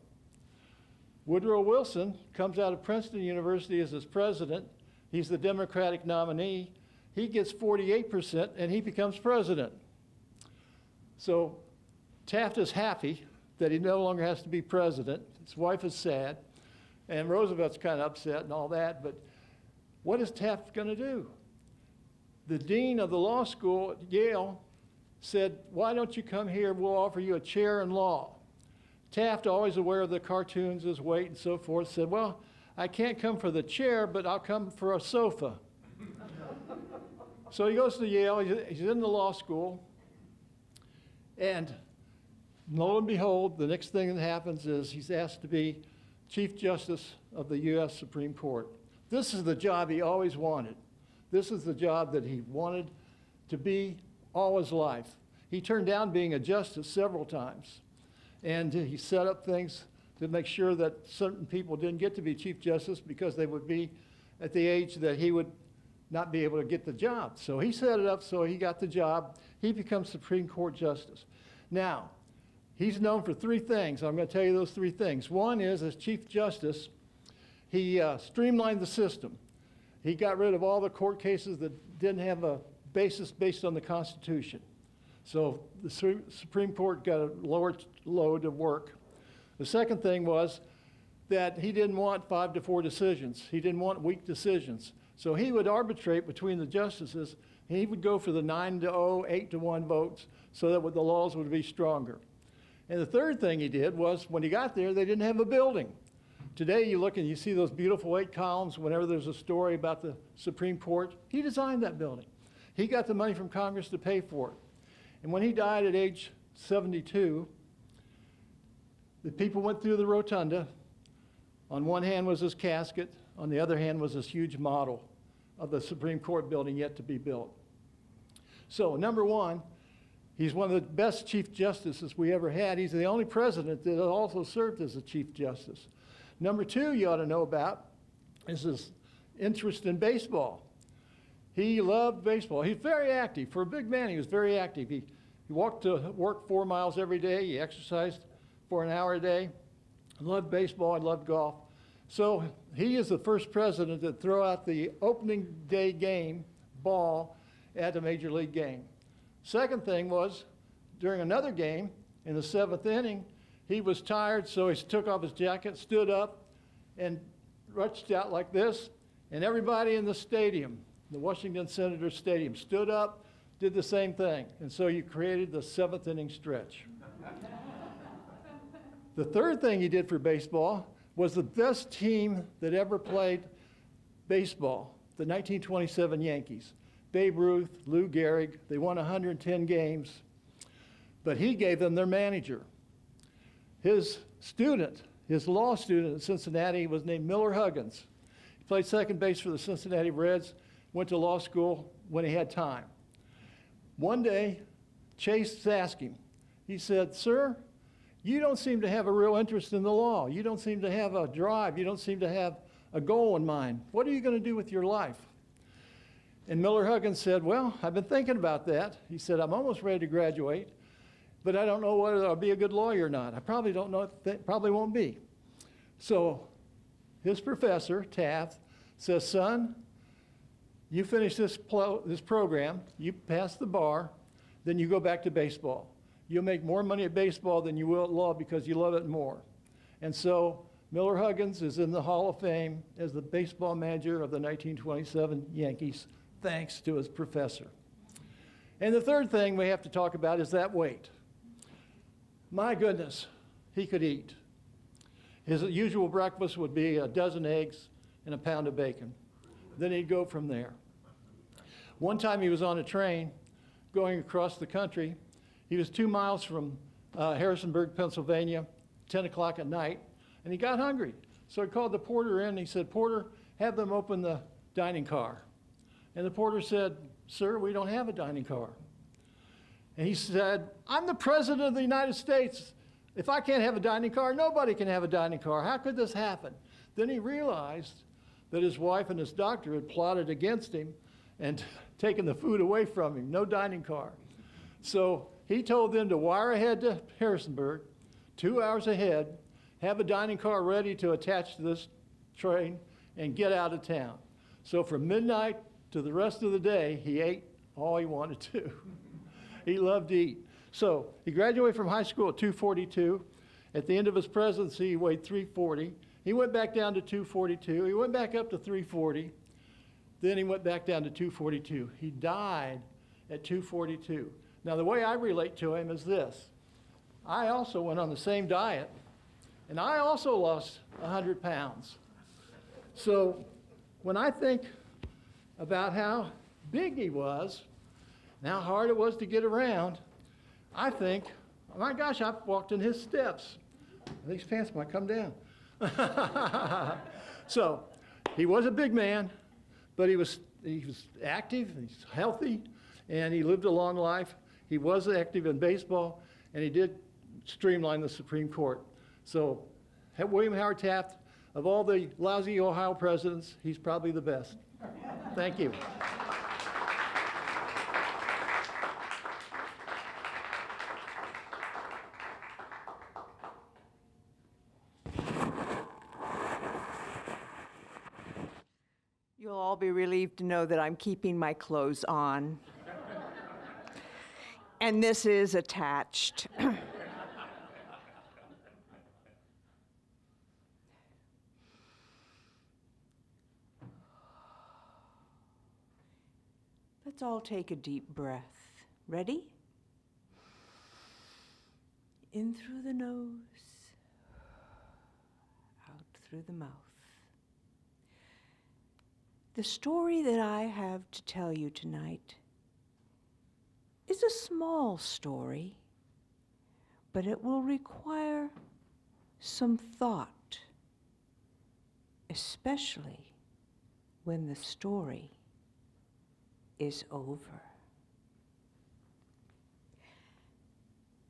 Woodrow Wilson comes out of Princeton University as his president. He's the Democratic nominee. He gets 48% and he becomes president. So Taft is happy that he no longer has to be president. His wife is sad. And Roosevelt's kind of upset and all that. But what is Taft going to do? The dean of the law school at Yale said, Why don't you come here? We'll offer you a chair in law. Taft, always aware of the cartoons, his weight, and so forth, said, Well, I can't come for the chair, but I'll come for a sofa. so he goes to Yale, he's in the law school, and lo and behold, the next thing that happens is he's asked to be Chief Justice of the U.S. Supreme Court. This is the job he always wanted. This is the job that he wanted to be all his life. He turned down being a justice several times, and he set up things to make sure that certain people didn't get to be Chief Justice because they would be at the age that he would not be able to get the job. So he set it up so he got the job. He becomes Supreme Court Justice. Now, he's known for three things. I'm going to tell you those three things. One is, as Chief Justice, he uh, streamlined the system. He got rid of all the court cases that didn't have a basis based on the Constitution. So the Supreme Court got a lower load of work. The second thing was that he didn't want five to four decisions. He didn't want weak decisions. So he would arbitrate between the justices. He would go for the 9 to 0, 8 to 1 votes so that the laws would be stronger. And the third thing he did was when he got there, they didn't have a building. Today, you look and you see those beautiful eight columns whenever there's a story about the Supreme Court. He designed that building. He got the money from Congress to pay for it. And when he died at age 72, the people went through the rotunda. On one hand was his casket, on the other hand was this huge model of the Supreme Court building yet to be built. So, number one, he's one of the best Chief Justices we ever had. He's the only president that also served as a Chief Justice. Number two, you ought to know about is his interest in baseball. He loved baseball. He's very active. For a big man, he was very active. He, he walked to work four miles every day. He exercised for an hour a day. Loved baseball. Loved golf. So he is the first president to throw out the opening day game ball at a major league game. Second thing was during another game in the seventh inning, he was tired, so he took off his jacket, stood up, and reached out like this, and everybody in the stadium the Washington Senators Stadium, stood up, did the same thing. And so you created the seventh inning stretch. the third thing he did for baseball was the best team that ever played baseball, the 1927 Yankees. Babe Ruth, Lou Gehrig, they won 110 games, but he gave them their manager. His student, his law student in Cincinnati was named Miller Huggins. He played second base for the Cincinnati Reds went to law school when he had time. One day, Chase asked him, he said, Sir, you don't seem to have a real interest in the law. You don't seem to have a drive. You don't seem to have a goal in mind. What are you going to do with your life? And Miller Huggins said, Well, I've been thinking about that. He said, I'm almost ready to graduate, but I don't know whether I'll be a good lawyer or not. I probably don't know, probably won't be. So his professor, Taft, says, Son, you finish this, this program, you pass the bar, then you go back to baseball. You'll make more money at baseball than you will at law because you love it more. And so Miller Huggins is in the Hall of Fame as the baseball manager of the 1927 Yankees, thanks to his professor. And the third thing we have to talk about is that weight. My goodness, he could eat. His usual breakfast would be a dozen eggs and a pound of bacon. Then he'd go from there. One time he was on a train going across the country. He was two miles from uh, Harrisonburg, Pennsylvania, 10 o'clock at night, and he got hungry. So he called the porter in and he said, Porter, have them open the dining car. And the porter said, Sir, we don't have a dining car. And he said, I'm the President of the United States. If I can't have a dining car, nobody can have a dining car. How could this happen? Then he realized that his wife and his doctor had plotted against him and taken the food away from him. No dining car. So he told them to wire ahead to Harrisonburg, two hours ahead, have a dining car ready to attach to this train, and get out of town. So from midnight to the rest of the day, he ate all he wanted to. he loved to eat. So he graduated from high school at 242. At the end of his presidency, he weighed 340. He went back down to 242. He went back up to 340. Then he went back down to 242. He died at 242. Now, the way I relate to him is this I also went on the same diet, and I also lost 100 pounds. So when I think about how big he was and how hard it was to get around, I think, oh my gosh, I've walked in his steps. These pants might come down. so he was a big man, but he was, he was active, he's healthy, and he lived a long life. He was active in baseball, and he did streamline the Supreme Court. So William Howard Taft, of all the lousy Ohio presidents, he's probably the best. Thank you. You'll all be relieved to know that I'm keeping my clothes on. and this is attached. Let's all take a deep breath. Ready? In through the nose, out through the mouth. The story that I have to tell you tonight is a small story, but it will require some thought, especially when the story is over.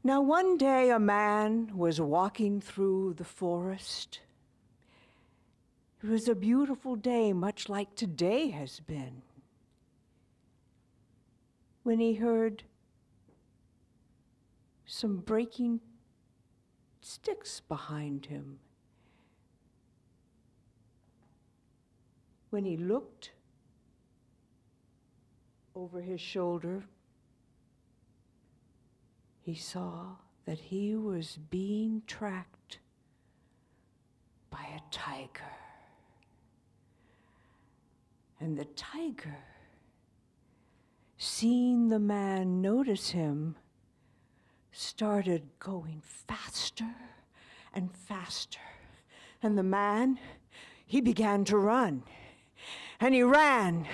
Now, one day a man was walking through the forest. It was a beautiful day, much like today has been, when he heard some breaking sticks behind him. When he looked over his shoulder, he saw that he was being tracked by a tiger. And the tiger, seeing the man notice him, started going faster and faster. And the man, he began to run. And he ran,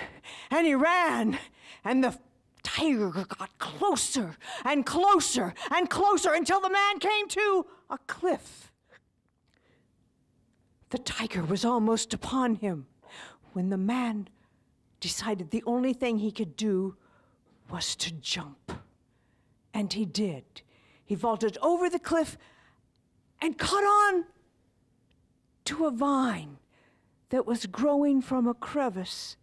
and he ran, and the tiger got closer and closer and closer until the man came to a cliff. The tiger was almost upon him when the man decided the only thing he could do was to jump. And he did. He vaulted over the cliff and caught on to a vine that was growing from a crevice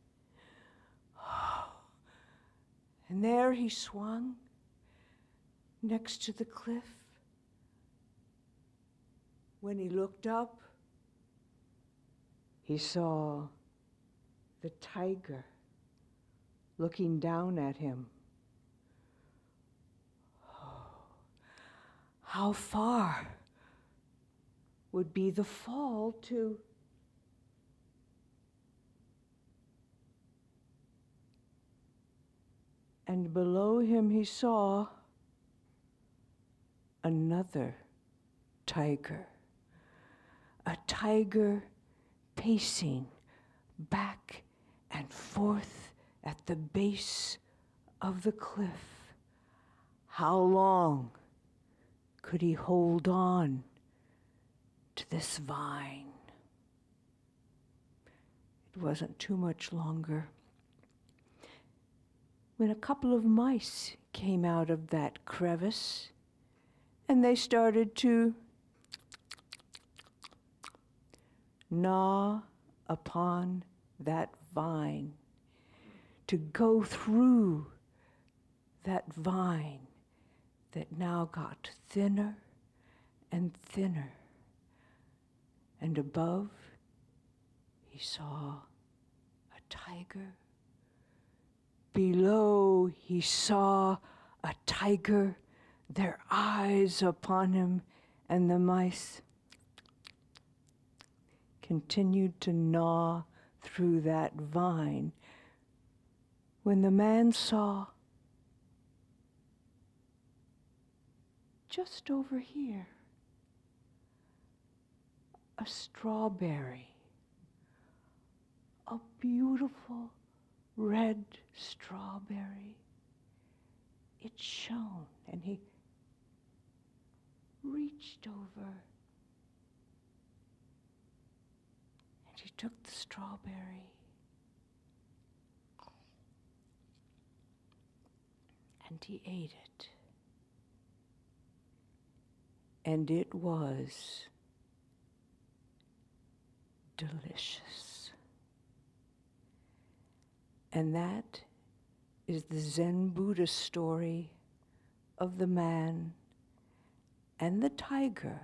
and there he swung next to the cliff. When he looked up, he saw the tiger looking down at him. Oh, how far would be the fall to and below him he saw another tiger, a tiger pacing back and forth at the base of the cliff. How long could he hold on to this vine? It wasn't too much longer. when a couple of mice came out of that crevice and they started to gnaw upon that vine, to go through that vine that now got thinner and thinner. And above, he saw a tiger. Below, he saw a tiger, their eyes upon him, and the mice continued to gnaw through that vine. When the man saw just over here a strawberry, a beautiful red strawberry. It shone, and he reached over and he took the strawberry and he ate it. And it was delicious. And that is the Zen Buddha story of the man and the tiger.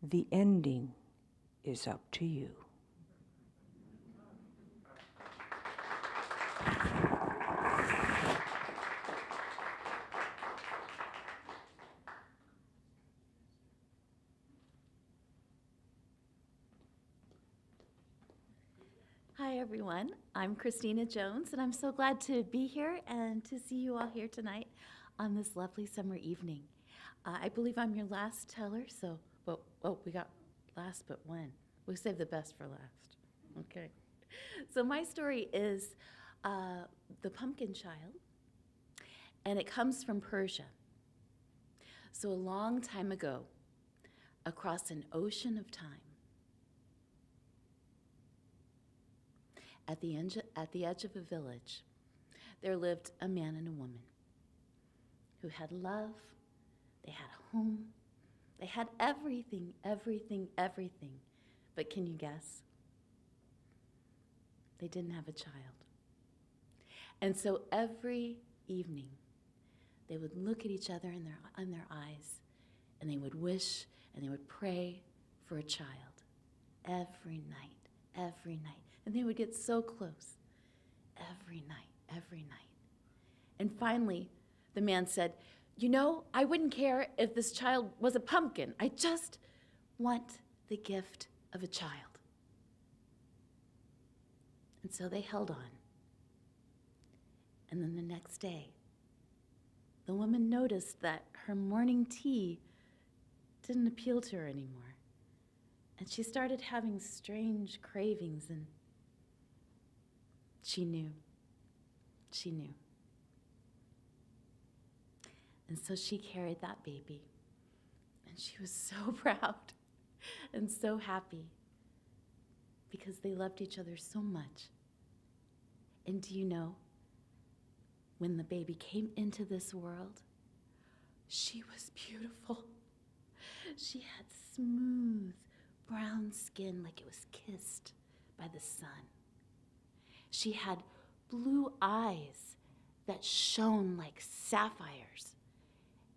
The ending is up to you. Hi, everyone. I'm Christina Jones, and I'm so glad to be here and to see you all here tonight on this lovely summer evening. Uh, I believe I'm your last teller, so, well, oh, we got last but one. We save the best for last. Okay. So, my story is uh, The Pumpkin Child, and it comes from Persia. So, a long time ago, across an ocean of time, At the, edge, at the edge of a village, there lived a man and a woman who had love, they had a home, they had everything, everything, everything. But can you guess? They didn't have a child. And so every evening, they would look at each other in their, in their eyes and they would wish and they would pray for a child every night, every night. And they would get so close every night, every night. And finally, the man said, You know, I wouldn't care if this child was a pumpkin. I just want the gift of a child. And so they held on. And then the next day, the woman noticed that her morning tea didn't appeal to her anymore. And she started having strange cravings and she knew. She knew. And so she carried that baby. And she was so proud and so happy because they loved each other so much. And do you know, when the baby came into this world, she was beautiful. She had smooth brown skin like it was kissed by the sun. She had blue eyes that shone like sapphires,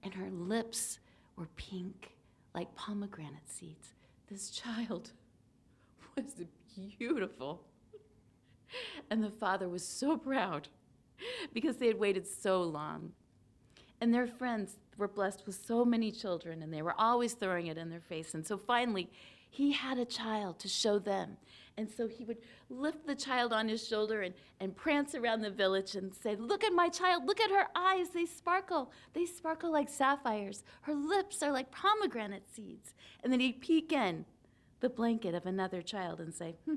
and her lips were pink like pomegranate seeds. This child was beautiful. And the father was so proud because they had waited so long. And their friends were blessed with so many children, and they were always throwing it in their face. And so finally, he had a child to show them. And so he would lift the child on his shoulder and, and prance around the village and say, Look at my child, look at her eyes, they sparkle. They sparkle like sapphires. Her lips are like pomegranate seeds. And then he'd peek in the blanket of another child and say, hmm.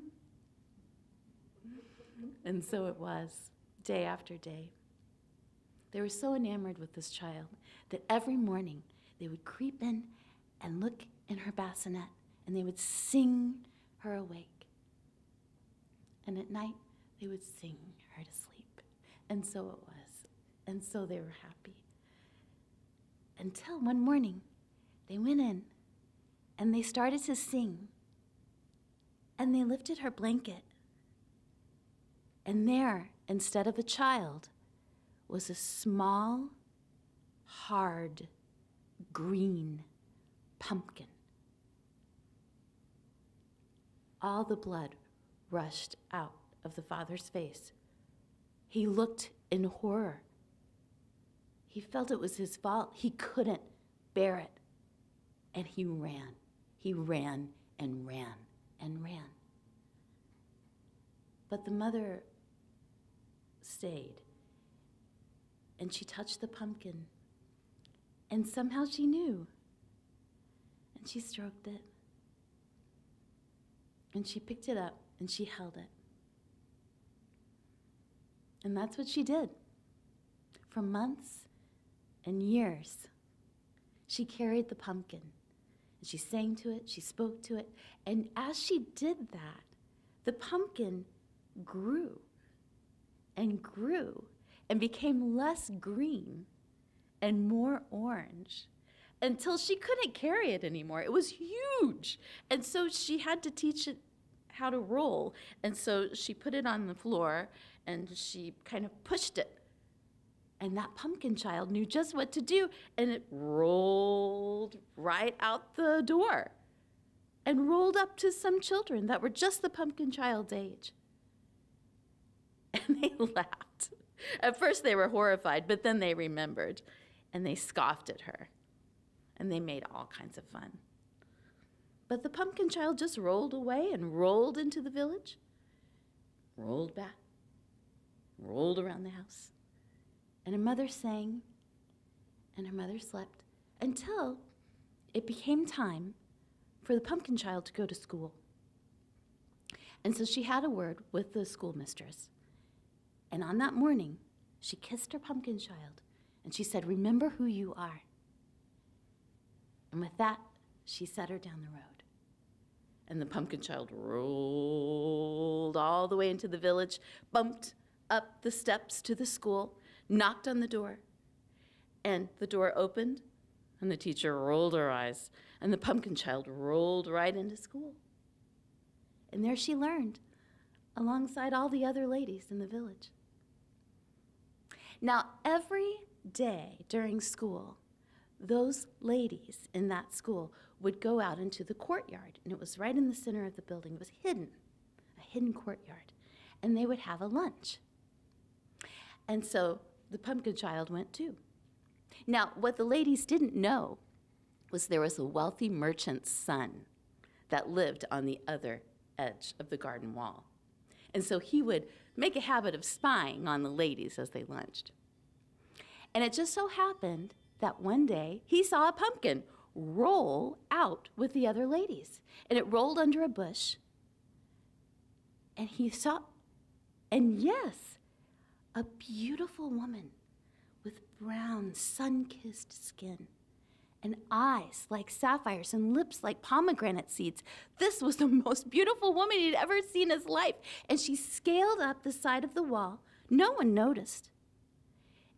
And so it was, day after day. They were so enamored with this child that every morning they would creep in and look in her bassinet and they would sing her awake. And at night, they would sing her to sleep. And so it was. And so they were happy. Until one morning, they went in and they started to sing. And they lifted her blanket. And there, instead of a child, was a small, hard, green pumpkin. All the blood rushed out of the father's face. He looked in horror. He felt it was his fault. He couldn't bear it. And he ran. He ran and ran and ran. But the mother stayed. And she touched the pumpkin. And somehow she knew. And she stroked it. And she picked it up and she held it. And that's what she did. For months and years, she carried the pumpkin. And she sang to it, she spoke to it. And as she did that, the pumpkin grew and grew and became less green and more orange until she couldn't carry it anymore. It was huge. And so she had to teach it how to roll. And so she put it on the floor and she kind of pushed it. And that pumpkin child knew just what to do, and it rolled right out the door and rolled up to some children that were just the pumpkin child's age. And they laughed. At first, they were horrified, but then they remembered and they scoffed at her and they made all kinds of fun. But the pumpkin child just rolled away and rolled into the village, rolled back, rolled around the house. And her mother sang, and her mother slept until it became time for the pumpkin child to go to school. And so she had a word with the schoolmistress. And on that morning, she kissed her pumpkin child and she said, Remember who you are. And with that, she set her down the road. And the pumpkin child rolled all the way into the village, bumped up the steps to the school, knocked on the door. And the door opened, and the teacher rolled her eyes, and the pumpkin child rolled right into school. And there she learned, alongside all the other ladies in the village. Now, every day during school, those ladies in that school would go out into the courtyard, and it was right in the center of the building. It was hidden, a hidden courtyard, and they would have a lunch. And so the pumpkin child went too. Now, what the ladies didn't know was there was a wealthy merchant's son that lived on the other edge of the garden wall. And so he would make a habit of spying on the ladies as they lunched. And it just so happened that one day he saw a pumpkin roll out with the other ladies. And it rolled under a bush. And he saw, and yes, a beautiful woman with brown, sun kissed skin and eyes like sapphires and lips like pomegranate seeds. This was the most beautiful woman he'd ever seen in his life. And she scaled up the side of the wall. No one noticed.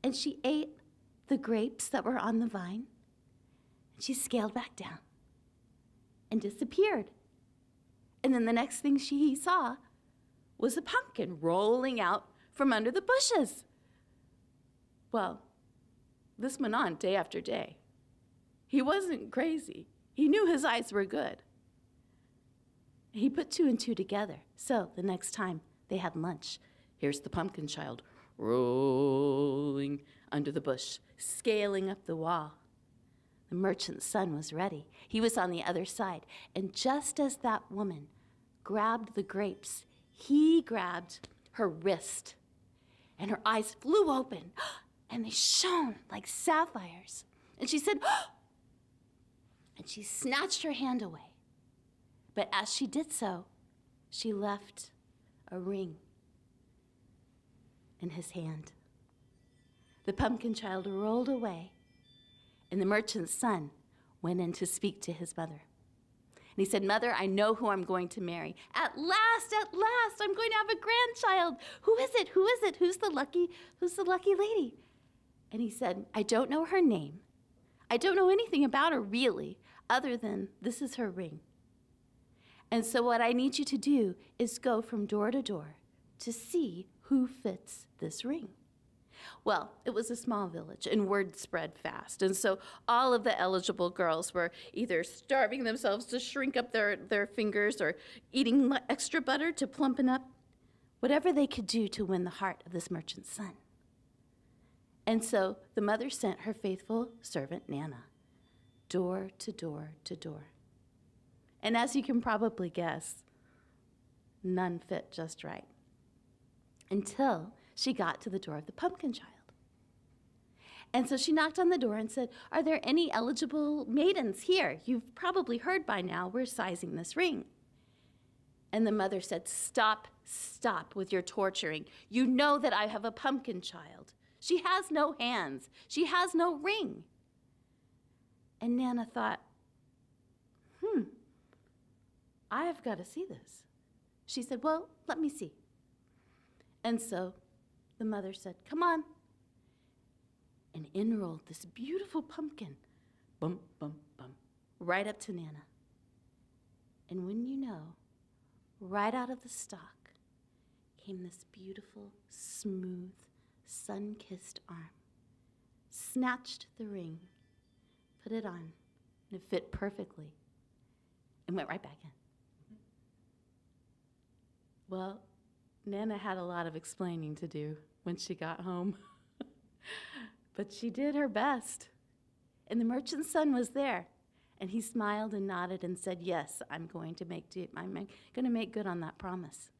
And she ate the grapes that were on the vine. She scaled back down and disappeared. And then the next thing she saw was a pumpkin rolling out from under the bushes. Well, this went on day after day. He wasn't crazy. He knew his eyes were good. He put two and two together. So the next time they had lunch, here's the pumpkin child rolling under the bush, scaling up the wall. The merchant's son was ready. He was on the other side. And just as that woman grabbed the grapes, he grabbed her wrist. And her eyes flew open and they shone like sapphires. And she said, and she snatched her hand away. But as she did so, she left a ring in his hand. The pumpkin child rolled away, and the merchant's son went in to speak to his mother. And he said, Mother, I know who I'm going to marry. At last, at last, I'm going to have a grandchild. Who is it? Who is it? Who's the lucky, who's the lucky lady? And he said, I don't know her name. I don't know anything about her really, other than this is her ring. And so, what I need you to do is go from door to door to see who fits this ring. Well, it was a small village, and word spread fast. And so all of the eligible girls were either starving themselves to shrink up their, their fingers or eating extra butter to plumpen up, whatever they could do to win the heart of this merchant's son. And so the mother sent her faithful servant, Nana, door to door to door. And as you can probably guess, none fit just right. Until she got to the door of the pumpkin child. And so she knocked on the door and said, Are there any eligible maidens here? You've probably heard by now we're sizing this ring. And the mother said, Stop, stop with your torturing. You know that I have a pumpkin child. She has no hands, she has no ring. And Nana thought, Hmm, I've got to see this. She said, Well, let me see. And so the mother said, Come on. And in rolled this beautiful pumpkin, bump, bump, bump, right up to Nana. And when you know, right out of the stalk came this beautiful, smooth, sun kissed arm, snatched the ring, put it on, and it fit perfectly, and went right back in. Well, Nana had a lot of explaining to do when she got home. but she did her best. And the merchant's son was there. And he smiled and nodded and said, Yes, I'm going to make, I'm going to make good on that promise.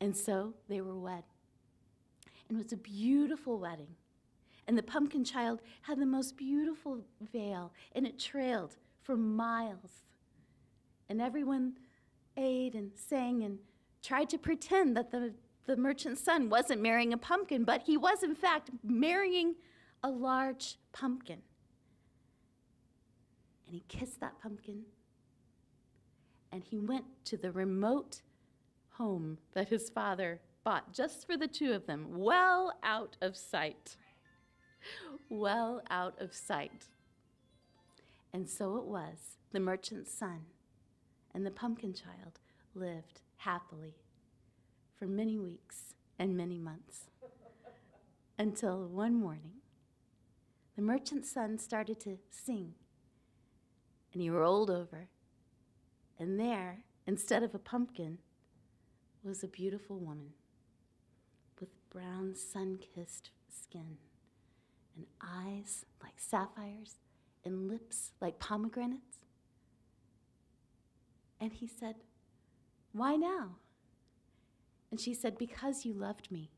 And so they were wed. And it was a beautiful wedding. And the pumpkin child had the most beautiful veil, and it trailed for miles. And everyone ate and sang and tried to pretend that the the merchant's son wasn't marrying a pumpkin, but he was, in fact, marrying a large pumpkin. And he kissed that pumpkin, and he went to the remote home that his father bought just for the two of them, well out of sight. Well out of sight. And so it was the merchant's son and the pumpkin child lived happily for many weeks and many months. Until one morning, the merchant's son started to sing. And he rolled over, and there, instead of a pumpkin, was a beautiful woman with brown, sun kissed skin, and eyes like sapphires, and lips like pomegranates. And he said, Why now? And she said, Because you loved me,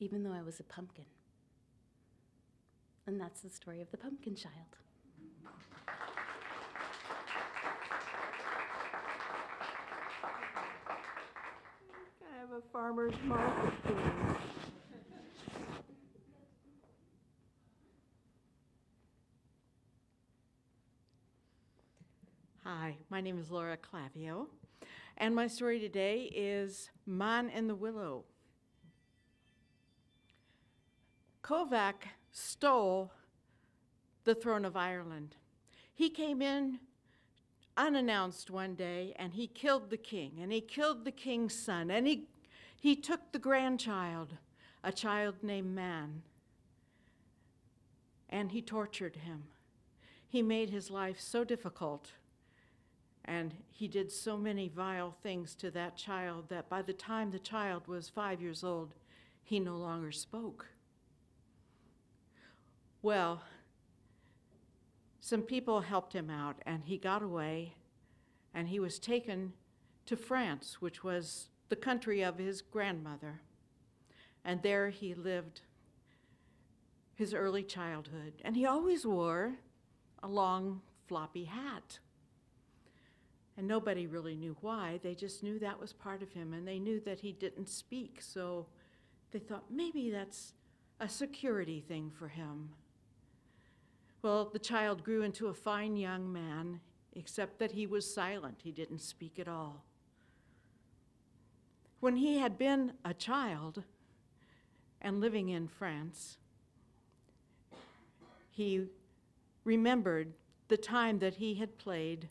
even though I was a pumpkin. And that's the story of the pumpkin child. I have a farmer's market theme. Hi, my name is Laura Clavio. And my story today is Man in the Willow. Kovac stole the throne of Ireland. He came in unannounced one day and he killed the king and he killed the king's son and he, he took the grandchild, a child named Man, and he tortured him. He made his life so difficult and he did so many vile things to that child that by the time the child was five years old, he no longer spoke. Well, some people helped him out, and he got away, and he was taken to France, which was the country of his grandmother. And there he lived his early childhood. And he always wore a long, floppy hat. And nobody really knew why. They just knew that was part of him, and they knew that he didn't speak. So they thought maybe that's a security thing for him. Well, the child grew into a fine young man except that he was silent. He didn't speak at all. When he had been a child and living in France, he remembered the time that he had played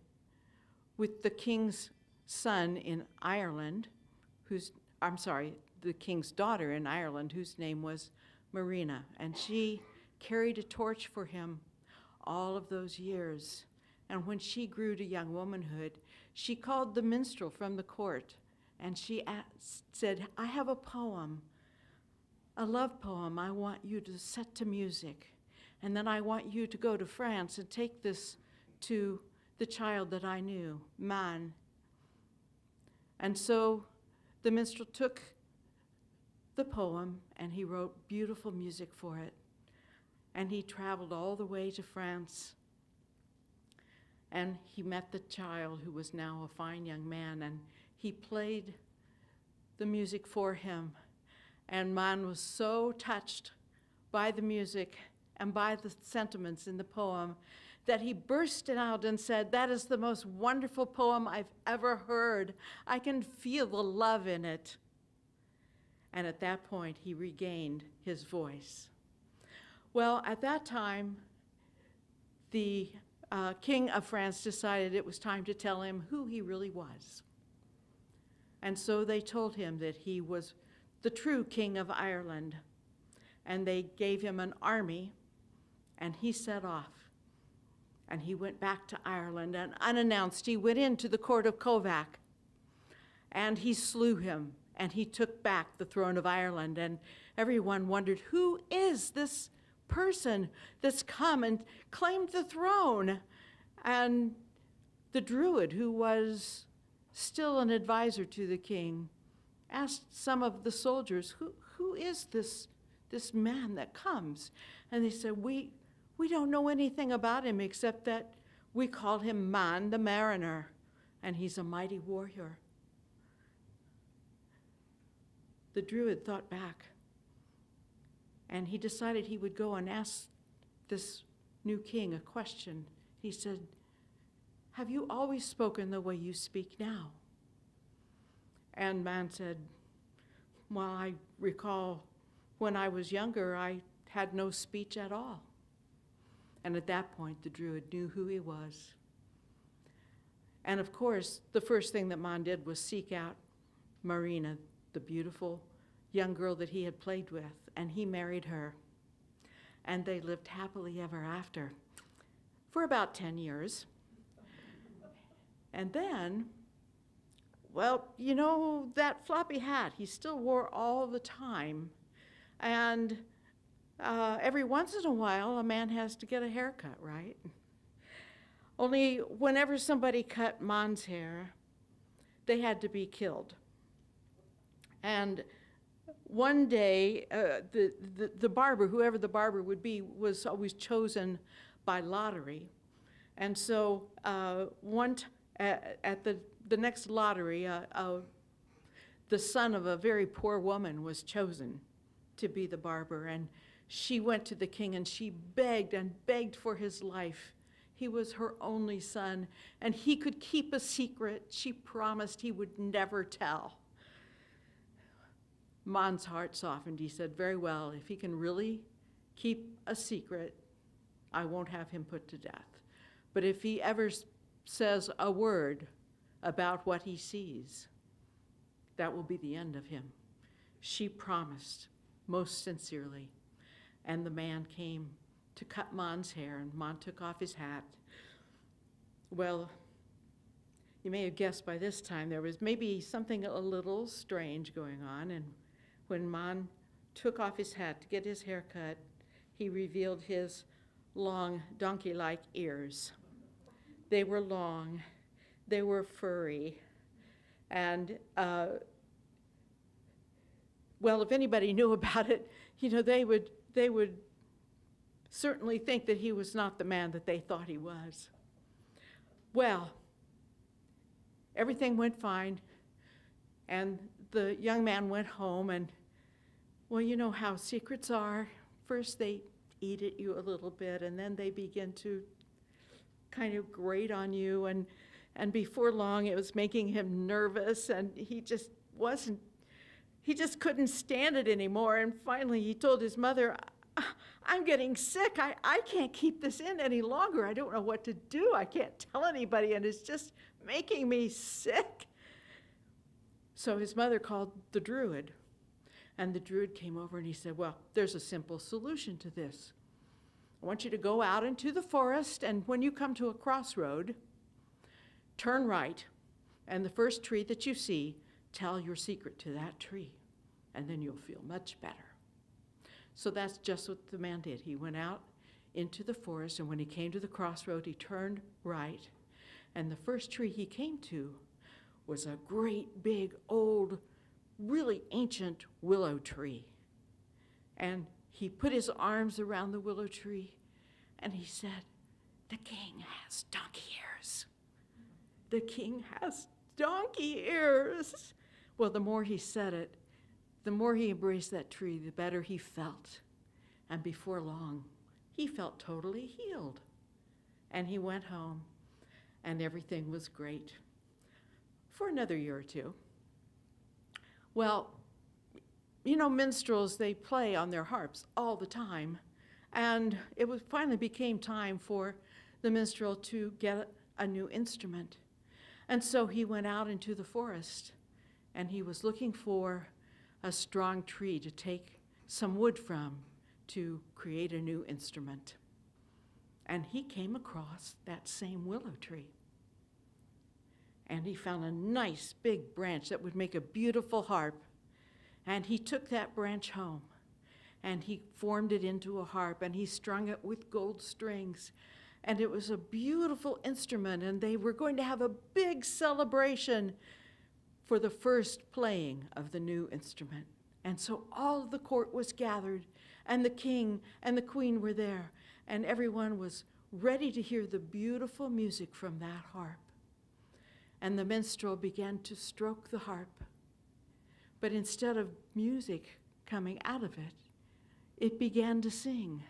with the king's son in Ireland, whose, I'm sorry, the king's daughter in Ireland, whose name was Marina. And she carried a torch for him all of those years. And when she grew to young womanhood, she called the minstrel from the court and she asked, said, I have a poem, a love poem I want you to set to music. And then I want you to go to France and take this to the child that I knew, Man. And so the minstrel took the poem and he wrote beautiful music for it. And he traveled all the way to France. And he met the child who was now a fine young man, and he played the music for him. And man was so touched by the music and by the sentiments in the poem that he burst out and said, That is the most wonderful poem I've ever heard. I can feel the love in it. And at that point, he regained his voice. Well, at that time, the uh, King of France decided it was time to tell him who he really was. And so they told him that he was the true King of Ireland. And they gave him an army, and he set off. And he went back to Ireland, and unannounced, he went into the court of Kovat, and he slew him, and he took back the throne of Ireland. And everyone wondered, who is this person that's come and claimed the throne? And the Druid, who was still an advisor to the king, asked some of the soldiers, Who, who is this, this man that comes? And they said, we, we don't know anything about him except that we call him Man the Mariner, and he's a mighty warrior. The Druid thought back, and he decided he would go and ask this new king a question. He said, have you always spoken the way you speak now? And man said, Well, I recall when I was younger, I had no speech at all. And at that point, the Druid knew who he was. And of course, the first thing that Man did was seek out Marina, the beautiful young girl that he had played with, and he married her. And they lived happily ever after for about 10 years. And then, well, you know, that floppy hat he still wore all the time. And uh, every once in a while, a man has to get a haircut, right? Only whenever somebody cut Man's hair, they had to be killed. And one day, uh, the, the, the barber, whoever the barber would be, was always chosen by lottery. And so uh, one at, at the, the next lottery, uh, uh, the son of a very poor woman was chosen to be the barber. And she went to the king and she begged and begged for his life. He was her only son, and he could keep a secret. She promised he would never tell. Man's heart softened. He said, Very well, if he can really keep a secret, I won't have him put to death. But if he ever says a word about what he sees, that will be the end of him. She promised most sincerely. And the man came to cut Mon's hair, and Mon took off his hat. Well, you may have guessed by this time there was maybe something a little strange going on. And when Mon took off his hat to get his hair cut, he revealed his long donkey like ears. They were long, they were furry, and uh, well, if anybody knew about it, you know, they would they would certainly think that he was not the man that they thought he was. Well, everything went fine, and the young man went home, and well, you know how secrets are. First, they eat at you a little bit, and then they begin to kind of grate on you. And, and before long, it was making him nervous, and he just wasn't, he just couldn't stand it anymore. And finally, he told his mother, "I- I'm getting sick. I, I can't keep this in any longer. I don't know what to do. I can't tell anybody, and it's just making me sick. So his mother called the druid, and the druid came over and he said, Well, there's a simple solution to this. I want you to go out into the forest, and when you come to a crossroad, turn right, and the first tree that you see, tell your secret to that tree, and then you'll feel much better. So that's just what the man did. He went out into the forest, and when he came to the crossroad, he turned right, and the first tree he came to was a great big old, really ancient willow tree. And he put his arms around the willow tree and he said, The king has donkey ears. The king has donkey ears. Well, the more he said it, the more he embraced that tree, the better he felt. And before long, he felt totally healed. And he went home, and everything was great for another year or two. Well, you know, minstrels, they play on their harps all the time. And it was, finally became time for the minstrel to get a new instrument. And so he went out into the forest and he was looking for a strong tree to take some wood from to create a new instrument. And he came across that same willow tree. And he found a nice big branch that would make a beautiful harp. And he took that branch home and he formed it into a harp and he strung it with gold strings. And it was a beautiful instrument, and they were going to have a big celebration for the first playing of the new instrument. And so all the court was gathered, and the king and the queen were there, and everyone was ready to hear the beautiful music from that harp. And the minstrel began to stroke the harp. But instead of music coming out of it, it began to sing.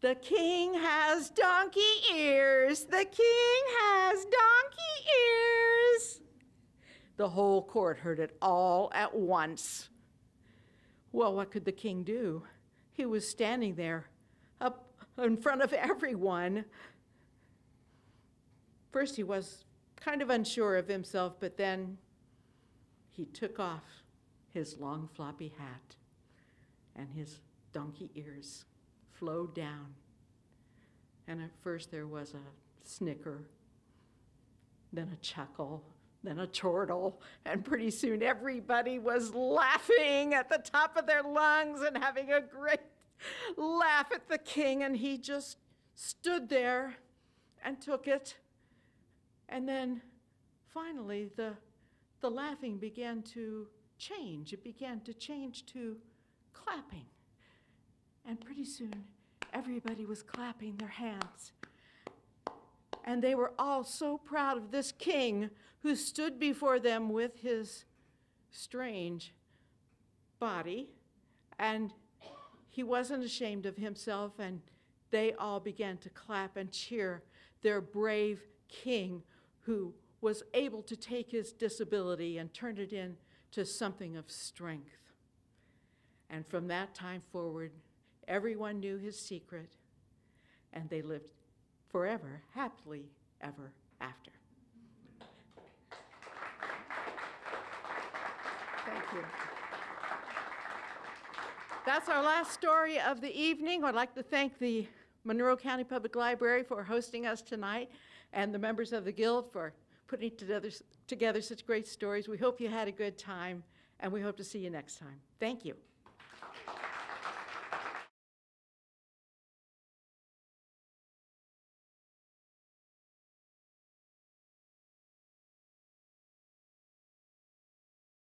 The king has donkey ears. The king has donkey ears. The whole court heard it all at once. Well, what could the king do? He was standing there up in front of everyone. First, he was kind of unsure of himself, but then he took off his long floppy hat and his donkey ears flowed down. And at first there was a snicker, then a chuckle, then a chortle, and pretty soon everybody was laughing at the top of their lungs and having a great laugh at the king. And he just stood there and took it. And then finally, the, the laughing began to change. It began to change to clapping. And pretty soon, everybody was clapping their hands. And they were all so proud of this king who stood before them with his strange body. And he wasn't ashamed of himself. And they all began to clap and cheer their brave king who was able to take his disability and turn it into something of strength. And from that time forward, everyone knew his secret, and they lived forever, happily ever after. Thank you. That's our last story of the evening. I'd like to thank the Monroe County Public Library for hosting us tonight and the members of the Guild for putting together, together such great stories. We hope you had a good time, and we hope to see you next time. Thank you.